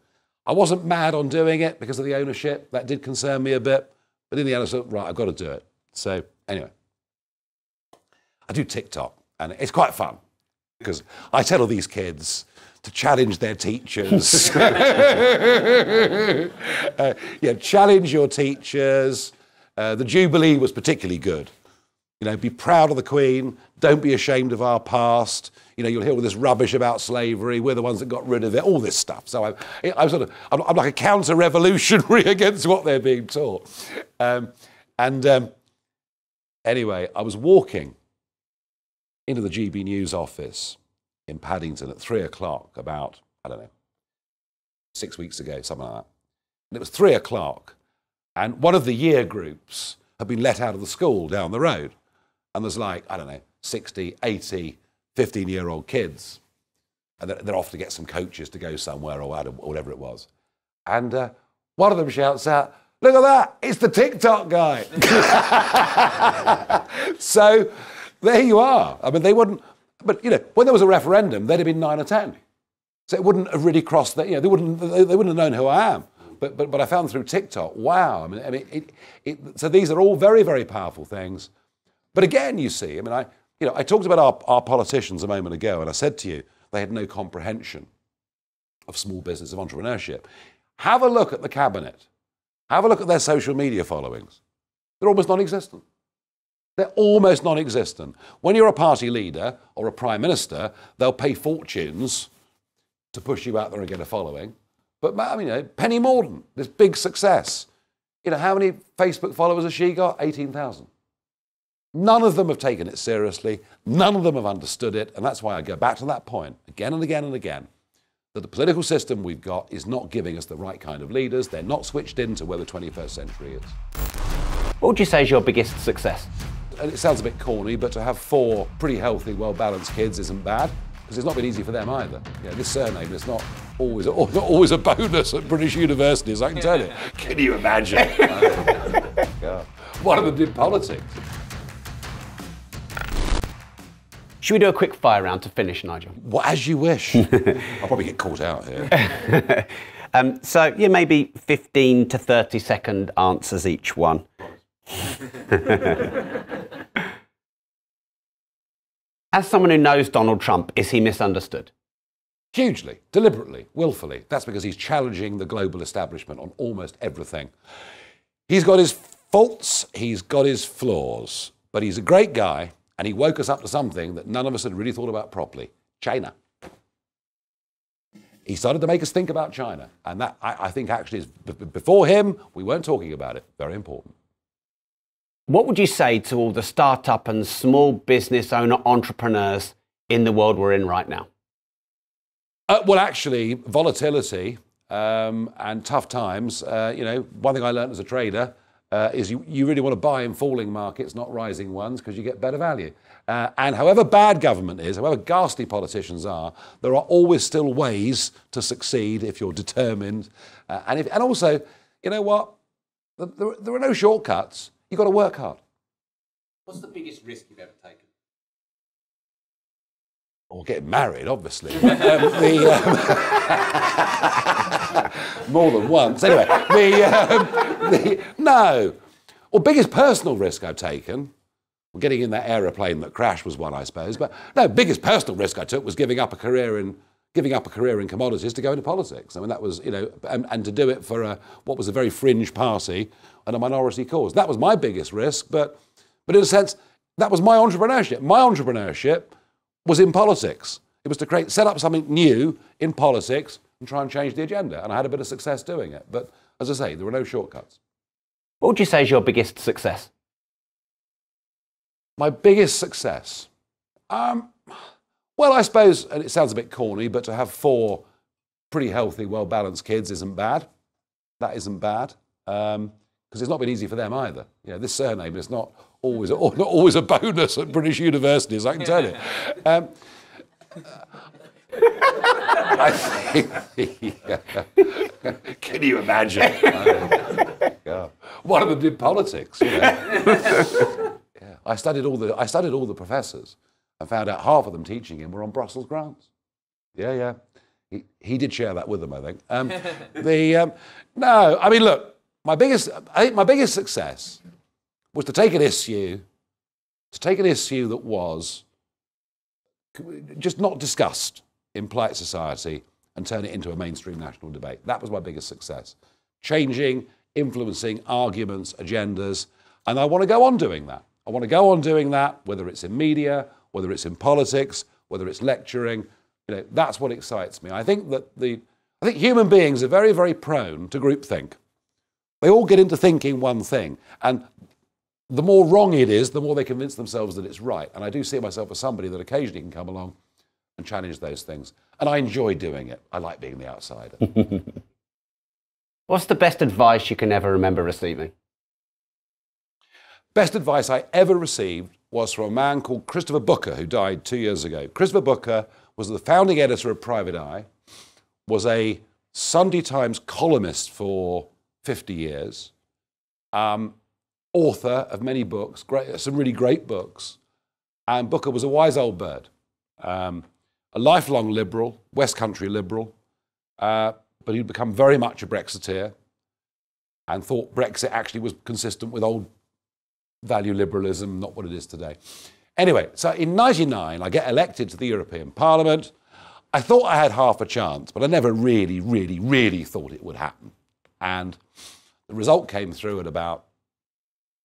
I wasn't mad on doing it because of the ownership. That did concern me a bit. But in the end, I said, right, I've got to do it. So, anyway, I do TikTok, and it's quite fun because I tell all these kids to challenge their teachers. [LAUGHS] [LAUGHS] uh, yeah, challenge your teachers. Uh, the Jubilee was particularly good. You know, be proud of the Queen. Don't be ashamed of our past. You know, you'll hear all this rubbish about slavery. We're the ones that got rid of it. All this stuff. So I'm, I'm sort of, I'm, I'm like a counter-revolutionary [LAUGHS] against what they're being taught. Um, and um, anyway, I was walking into the GB News office in Paddington at three o'clock about, I don't know, six weeks ago, something like that. And it was three o'clock, and one of the year groups had been let out of the school down the road. And there's like, I don't know, 60, 80, 15 year old kids. And they're, they're off to get some coaches to go somewhere or whatever it was. And uh, one of them shouts out, Look at that, it's the TikTok guy. [LAUGHS] so there you are. I mean, they wouldn't, but you know, when there was a referendum, they'd have been nine or 10. So it wouldn't have really crossed that, you know, they wouldn't, they, they wouldn't have known who I am. But, but, but I found through TikTok, wow. I mean, I mean it, it, so these are all very, very powerful things. But again, you see, I mean, I, you know, I talked about our, our politicians a moment ago, and I said to you, they had no comprehension of small business, of entrepreneurship. Have a look at the cabinet. Have a look at their social media followings. They're almost non existent. They're almost non existent. When you're a party leader or a prime minister, they'll pay fortunes to push you out there and get a following. But I mean, you know, Penny Mordaunt, this big success. You know, how many Facebook followers has she got? 18,000. None of them have taken it seriously. None of them have understood it. And that's why I go back to that point again and again and again that the political system we've got is not giving us the right kind of leaders. They're not switched into where the 21st century is. What would you say is your biggest success? And it sounds a bit corny, but to have four pretty healthy, well balanced kids isn't bad because it's not been easy for them either. You know, this surname is not always, not [LAUGHS] always a bonus at British universities, I can tell you. [LAUGHS] Can you imagine? [LAUGHS] One of them did politics. Should we do a quick fire round to finish, Nigel? Well, as you wish. [LAUGHS] I'll probably get caught out here. [LAUGHS] um, so, yeah, maybe 15 to 30 second answers each one. [LAUGHS] As someone who knows Donald Trump, is he misunderstood? Hugely, deliberately, willfully. That's because he's challenging the global establishment on almost everything. He's got his faults, he's got his flaws, but he's a great guy, and he woke us up to something that none of us had really thought about properly China. He started to make us think about China, and that I, I think actually is before him, we weren't talking about it. Very important. What would you say to all the startup and small business owner entrepreneurs in the world we're in right now? Uh, well, actually, volatility um, and tough times. Uh, you know, one thing I learned as a trader uh, is you, you really want to buy in falling markets, not rising ones, because you get better value. Uh, and however bad government is, however ghastly politicians are, there are always still ways to succeed if you're determined. Uh, and, if, and also, you know what? There, there are no shortcuts. You've got to work hard. What's the biggest risk you've ever taken? Or getting married, obviously. [LAUGHS] um, the, um, [LAUGHS] more than once. Anyway, the, um, the, no. Or biggest personal risk I've taken. Well, getting in that aeroplane that crashed was one, I suppose. But no, biggest personal risk I took was giving up a career in giving up a career in commodities to go into politics. I mean, that was, you know, and, and to do it for a, what was a very fringe party and a minority cause. That was my biggest risk, but, but in a sense, that was my entrepreneurship. My entrepreneurship was in politics. It was to create, set up something new in politics and try and change the agenda. And I had a bit of success doing it. But as I say, there were no shortcuts. What would you say is your biggest success? My biggest success? Um, well, I suppose, and it sounds a bit corny, but to have four pretty healthy, well balanced kids isn't bad. That isn't bad. Because um, it's not been easy for them either. You know, this surname is not always, [LAUGHS] always a bonus at British universities, I can tell you. Um, I think, yeah. Can you imagine? [LAUGHS] yeah. One of them did politics. You know? [LAUGHS] yeah. I studied all the I studied all the professors and found out half of them teaching him were on Brussels grants. Yeah, yeah. He, he did share that with them, I think. Um, the um, no, I mean, look, my biggest I think my biggest success was to take an issue, to take an issue that was just not discussed in polite society and turn it into a mainstream national debate. That was my biggest success. Changing, influencing arguments, agendas, and I want to go on doing that. I want to go on doing that, whether it's in media, whether it's in politics, whether it's lecturing. You know, that's what excites me. I think that the I think human beings are very, very prone to groupthink. They all get into thinking one thing, and the more wrong it is, the more they convince themselves that it's right. And I do see myself as somebody that occasionally can come along and challenge those things. And I enjoy doing it. I like being the outsider. [LAUGHS] What's the best advice you can ever remember receiving? Best advice I ever received was from a man called Christopher Booker, who died two years ago. Christopher Booker was the founding editor of Private Eye, was a Sunday Times columnist for 50 years, um, author of many books, great, some really great books. And Booker was a wise old bird. Um, a lifelong liberal, West Country liberal, uh, but he'd become very much a Brexiteer and thought Brexit actually was consistent with old value liberalism, not what it is today. Anyway, so in 99, I get elected to the European Parliament. I thought I had half a chance, but I never really, really, really thought it would happen. And the result came through at about,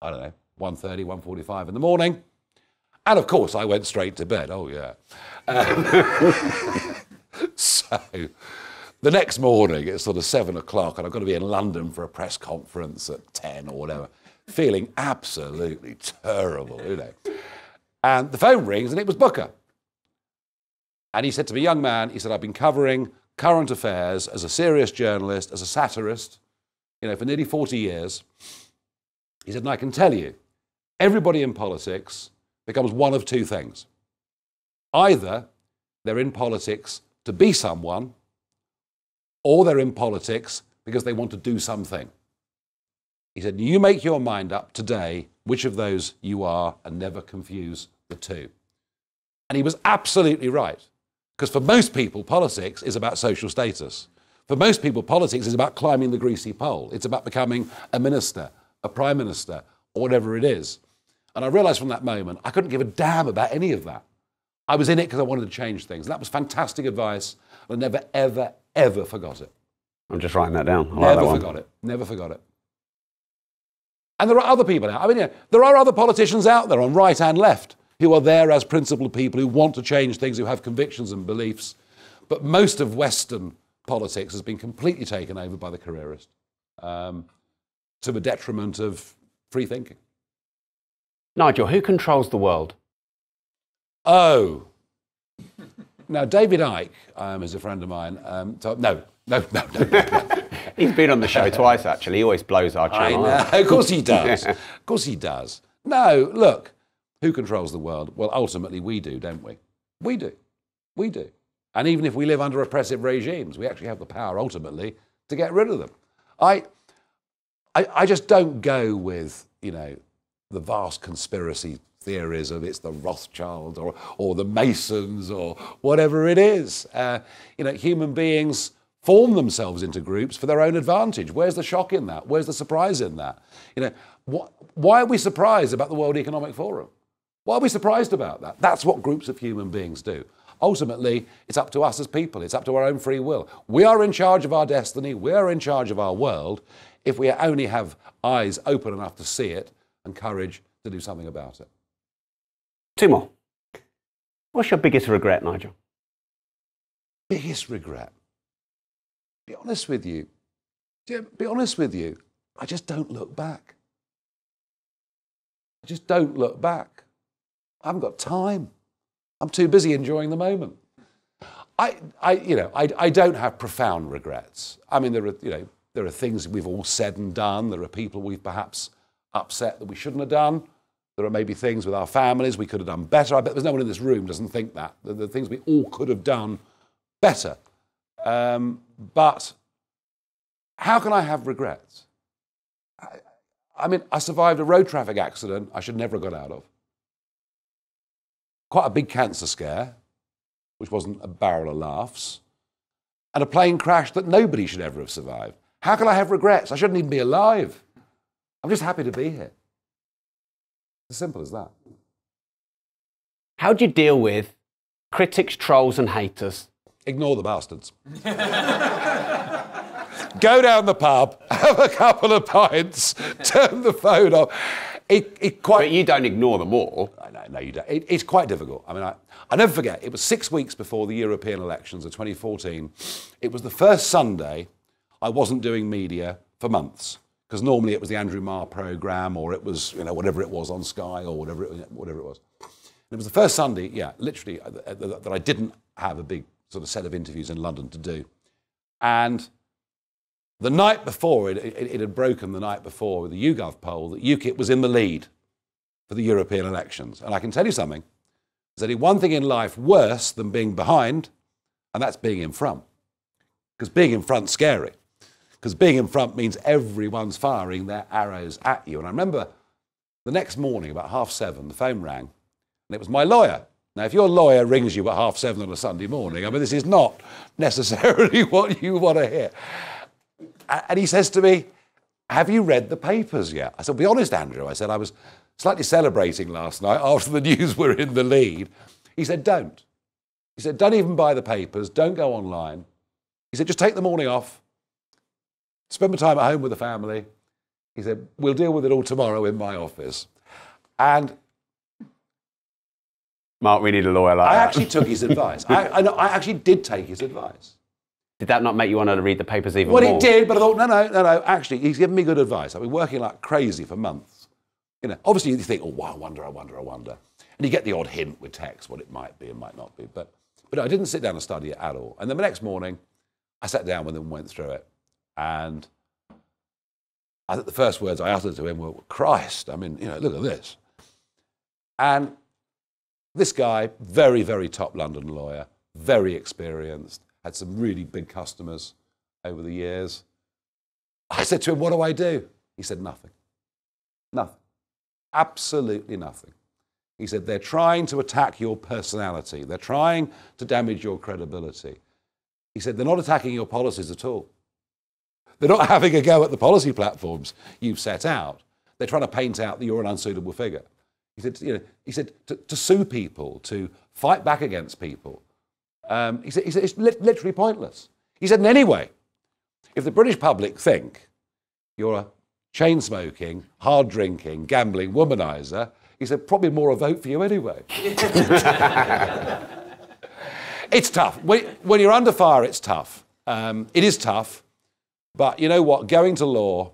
I don't know, 1.30, 1.45 in the morning. And of course, I went straight to bed. Oh, yeah. Um, [LAUGHS] so the next morning, it's sort of seven o'clock, and I've got to be in London for a press conference at 10 or whatever, feeling absolutely terrible, you know. And the phone rings, and it was Booker. And he said to me, Young man, he said, I've been covering current affairs as a serious journalist, as a satirist, you know, for nearly 40 years. He said, and I can tell you, everybody in politics becomes one of two things. Either they're in politics to be someone, or they're in politics because they want to do something. He said, You make your mind up today which of those you are and never confuse the two. And he was absolutely right. Because for most people, politics is about social status. For most people, politics is about climbing the greasy pole. It's about becoming a minister, a prime minister, or whatever it is. And I realized from that moment I couldn't give a damn about any of that. I was in it because I wanted to change things. And that was fantastic advice. I never, ever, ever forgot it. I'm just writing that down. I never like forgot it. Never forgot it. And there are other people out. I mean, yeah, there are other politicians out there on right and left who are there as principled people who want to change things, who have convictions and beliefs. But most of Western politics has been completely taken over by the careerist um, to the detriment of free thinking. Nigel, who controls the world? Oh. Now, David Icke um, is a friend of mine. Um, so, no, no, no, no. no. [LAUGHS] He's been on the show twice, actually. He always blows our channel. Of course he [LAUGHS] does. Of course he does. No, look, who controls the world? Well, ultimately, we do, don't we? We do. We do. And even if we live under oppressive regimes, we actually have the power ultimately to get rid of them. I, I, I just don't go with, you know, the vast conspiracy theories of it's the Rothschilds or, or the Masons or whatever it is. Uh, you know, human beings form themselves into groups for their own advantage. Where's the shock in that? Where's the surprise in that? You know, wh- why are we surprised about the World Economic Forum? Why are we surprised about that? That's what groups of human beings do. ultimately, it's up to us as people. It's up to our own free will. We are in charge of our destiny. We are in charge of our world if we only have eyes open enough to see it and courage to do something about it. Two more. What's your biggest regret, Nigel? Biggest regret? Be honest with you. Be honest with you. I just don't look back. I just don't look back. I haven't got time. I'm too busy enjoying the moment. I, I, you know, I, I don't have profound regrets. I mean, there are, you know, there are things we've all said and done. There are people we've perhaps upset that we shouldn't have done. There are maybe things with our families we could have done better. I bet there's no one in this room doesn't think that. Are things we all could have done better. Um, but how can I have regrets? I, I mean, I survived a road traffic accident I should never have got out of. Quite a big cancer scare, which wasn't a barrel of laughs, and a plane crash that nobody should ever have survived. How can I have regrets? I shouldn't even be alive. I'm just happy to be here. As simple as that. How do you deal with critics, trolls, and haters? Ignore the bastards. [LAUGHS] Go down the pub, [LAUGHS] have a couple of pints, [LAUGHS] turn the phone off. It, it quite, but you don't ignore them all. No, no, you don't. It, it's quite difficult. I mean, I, I never forget, it was six weeks before the European elections of 2014. It was the first Sunday I wasn't doing media for months because normally it was the Andrew Marr program or it was you know whatever it was on Sky or whatever it, whatever it was. And it was the first Sunday, yeah, literally uh, that I didn't have a big sort of set of interviews in London to do, and the night before it, it, it had broken the night before with the YouGov poll that UKIP was in the lead for the European elections, and I can tell you something. There's only one thing in life worse than being behind, and that's being in front. Because being in front's scary because being in front means everyone's firing their arrows at you. And I remember the next morning, about half seven, the phone rang, and it was my lawyer. Now, if your lawyer rings you at half seven on a Sunday morning, I mean, this is not [LAUGHS] necessarily [LAUGHS] what you want to hear. And he says to me, Have you read the papers yet? I said, Be honest, Andrew. I said, I was slightly celebrating last night [LAUGHS] after the news were in the lead. He said, Don't. He said, Don't even buy the papers, don't go online. He said, Just take the morning off spend my time at home with the family. He said, We'll deal with it all tomorrow in my office. And Mark, we need a lawyer like I that. actually took his [LAUGHS] advice. I, I, I, actually did take his advice. Did that not make you want to read the papers even well, more? Well, it did, but I thought, no, no, no, no. Actually, he's given me good advice. I've been working like crazy for months. You know, obviously you think, oh, wow, I wonder, I wonder, I wonder. And you get the odd hint with text what it might be and might not be. But, but I didn't sit down and study it at all. And then the next morning, I sat down with him and went through it. And I think the first words I uttered to him were, Christ, I mean, you know, look at this. And this guy, very, very top London lawyer, very experienced, had some really big customers over the years. I said to him, What do I do? He said, Nothing. Nothing. Absolutely nothing. He said, They're trying to attack your personality, they're trying to damage your credibility. He said, They're not attacking your policies at all. They're not [LAUGHS] having a go at the policy platforms you've set out. They're trying to paint out that you're an unsuitable figure. He said, you know, he said to, to sue people, to fight back against people. Um, he, said, he said it's li- literally pointless. He said, and anyway, if the British public think you're a chain smoking, hard drinking, gambling womanizer, he said, probably more a vote for you anyway. [LAUGHS] it's tough. When, when, you're under fire, it's tough. Um, it is tough. But you know what? Going to law,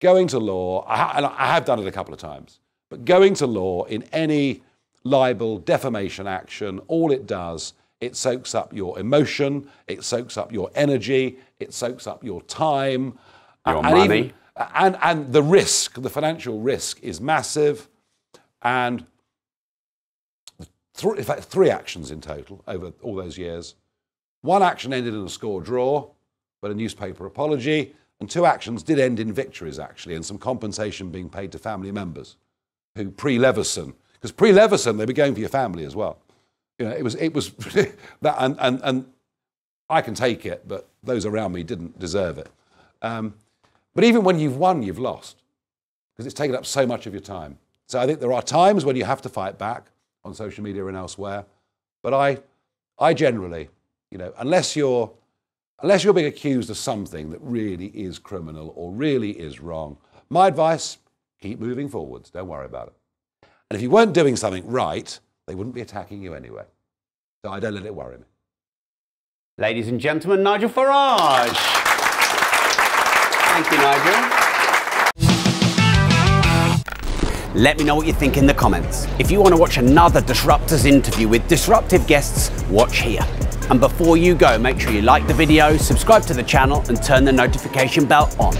going to law, I ha- and I have done it a couple of times, but going to law in any libel, defamation action, all it does, it soaks up your emotion, it soaks up your energy, it soaks up your time, your and money. Even, and, and the risk, the financial risk is massive. And th- in fact, three actions in total over all those years. One action ended in a score draw but a newspaper apology, and two actions did end in victories, actually, and some compensation being paid to family members who pre Leveson, because pre Leveson, they were going for your family as well. You know, it was, it was [LAUGHS] that, and, and, and I can take it, but those around me didn't deserve it. Um, but even when you've won, you've lost, because it's taken up so much of your time. So I think there are times when you have to fight back on social media and elsewhere, But I, I generally, you know, unless you're, unless you're being accused of something that really is criminal or really is wrong, my advice: keep moving forwards. Don't worry about it. And if you weren't doing something right, they wouldn't be attacking you anyway. So I don't let it worry me. Ladies and gentlemen, Nigel Farage. Thank you, Nigel. Let me know what you think in the comments. If you want to watch another Disruptors interview with disruptive guests, watch here. And before you go, make sure you like the video, subscribe to the channel, and turn the notification bell on.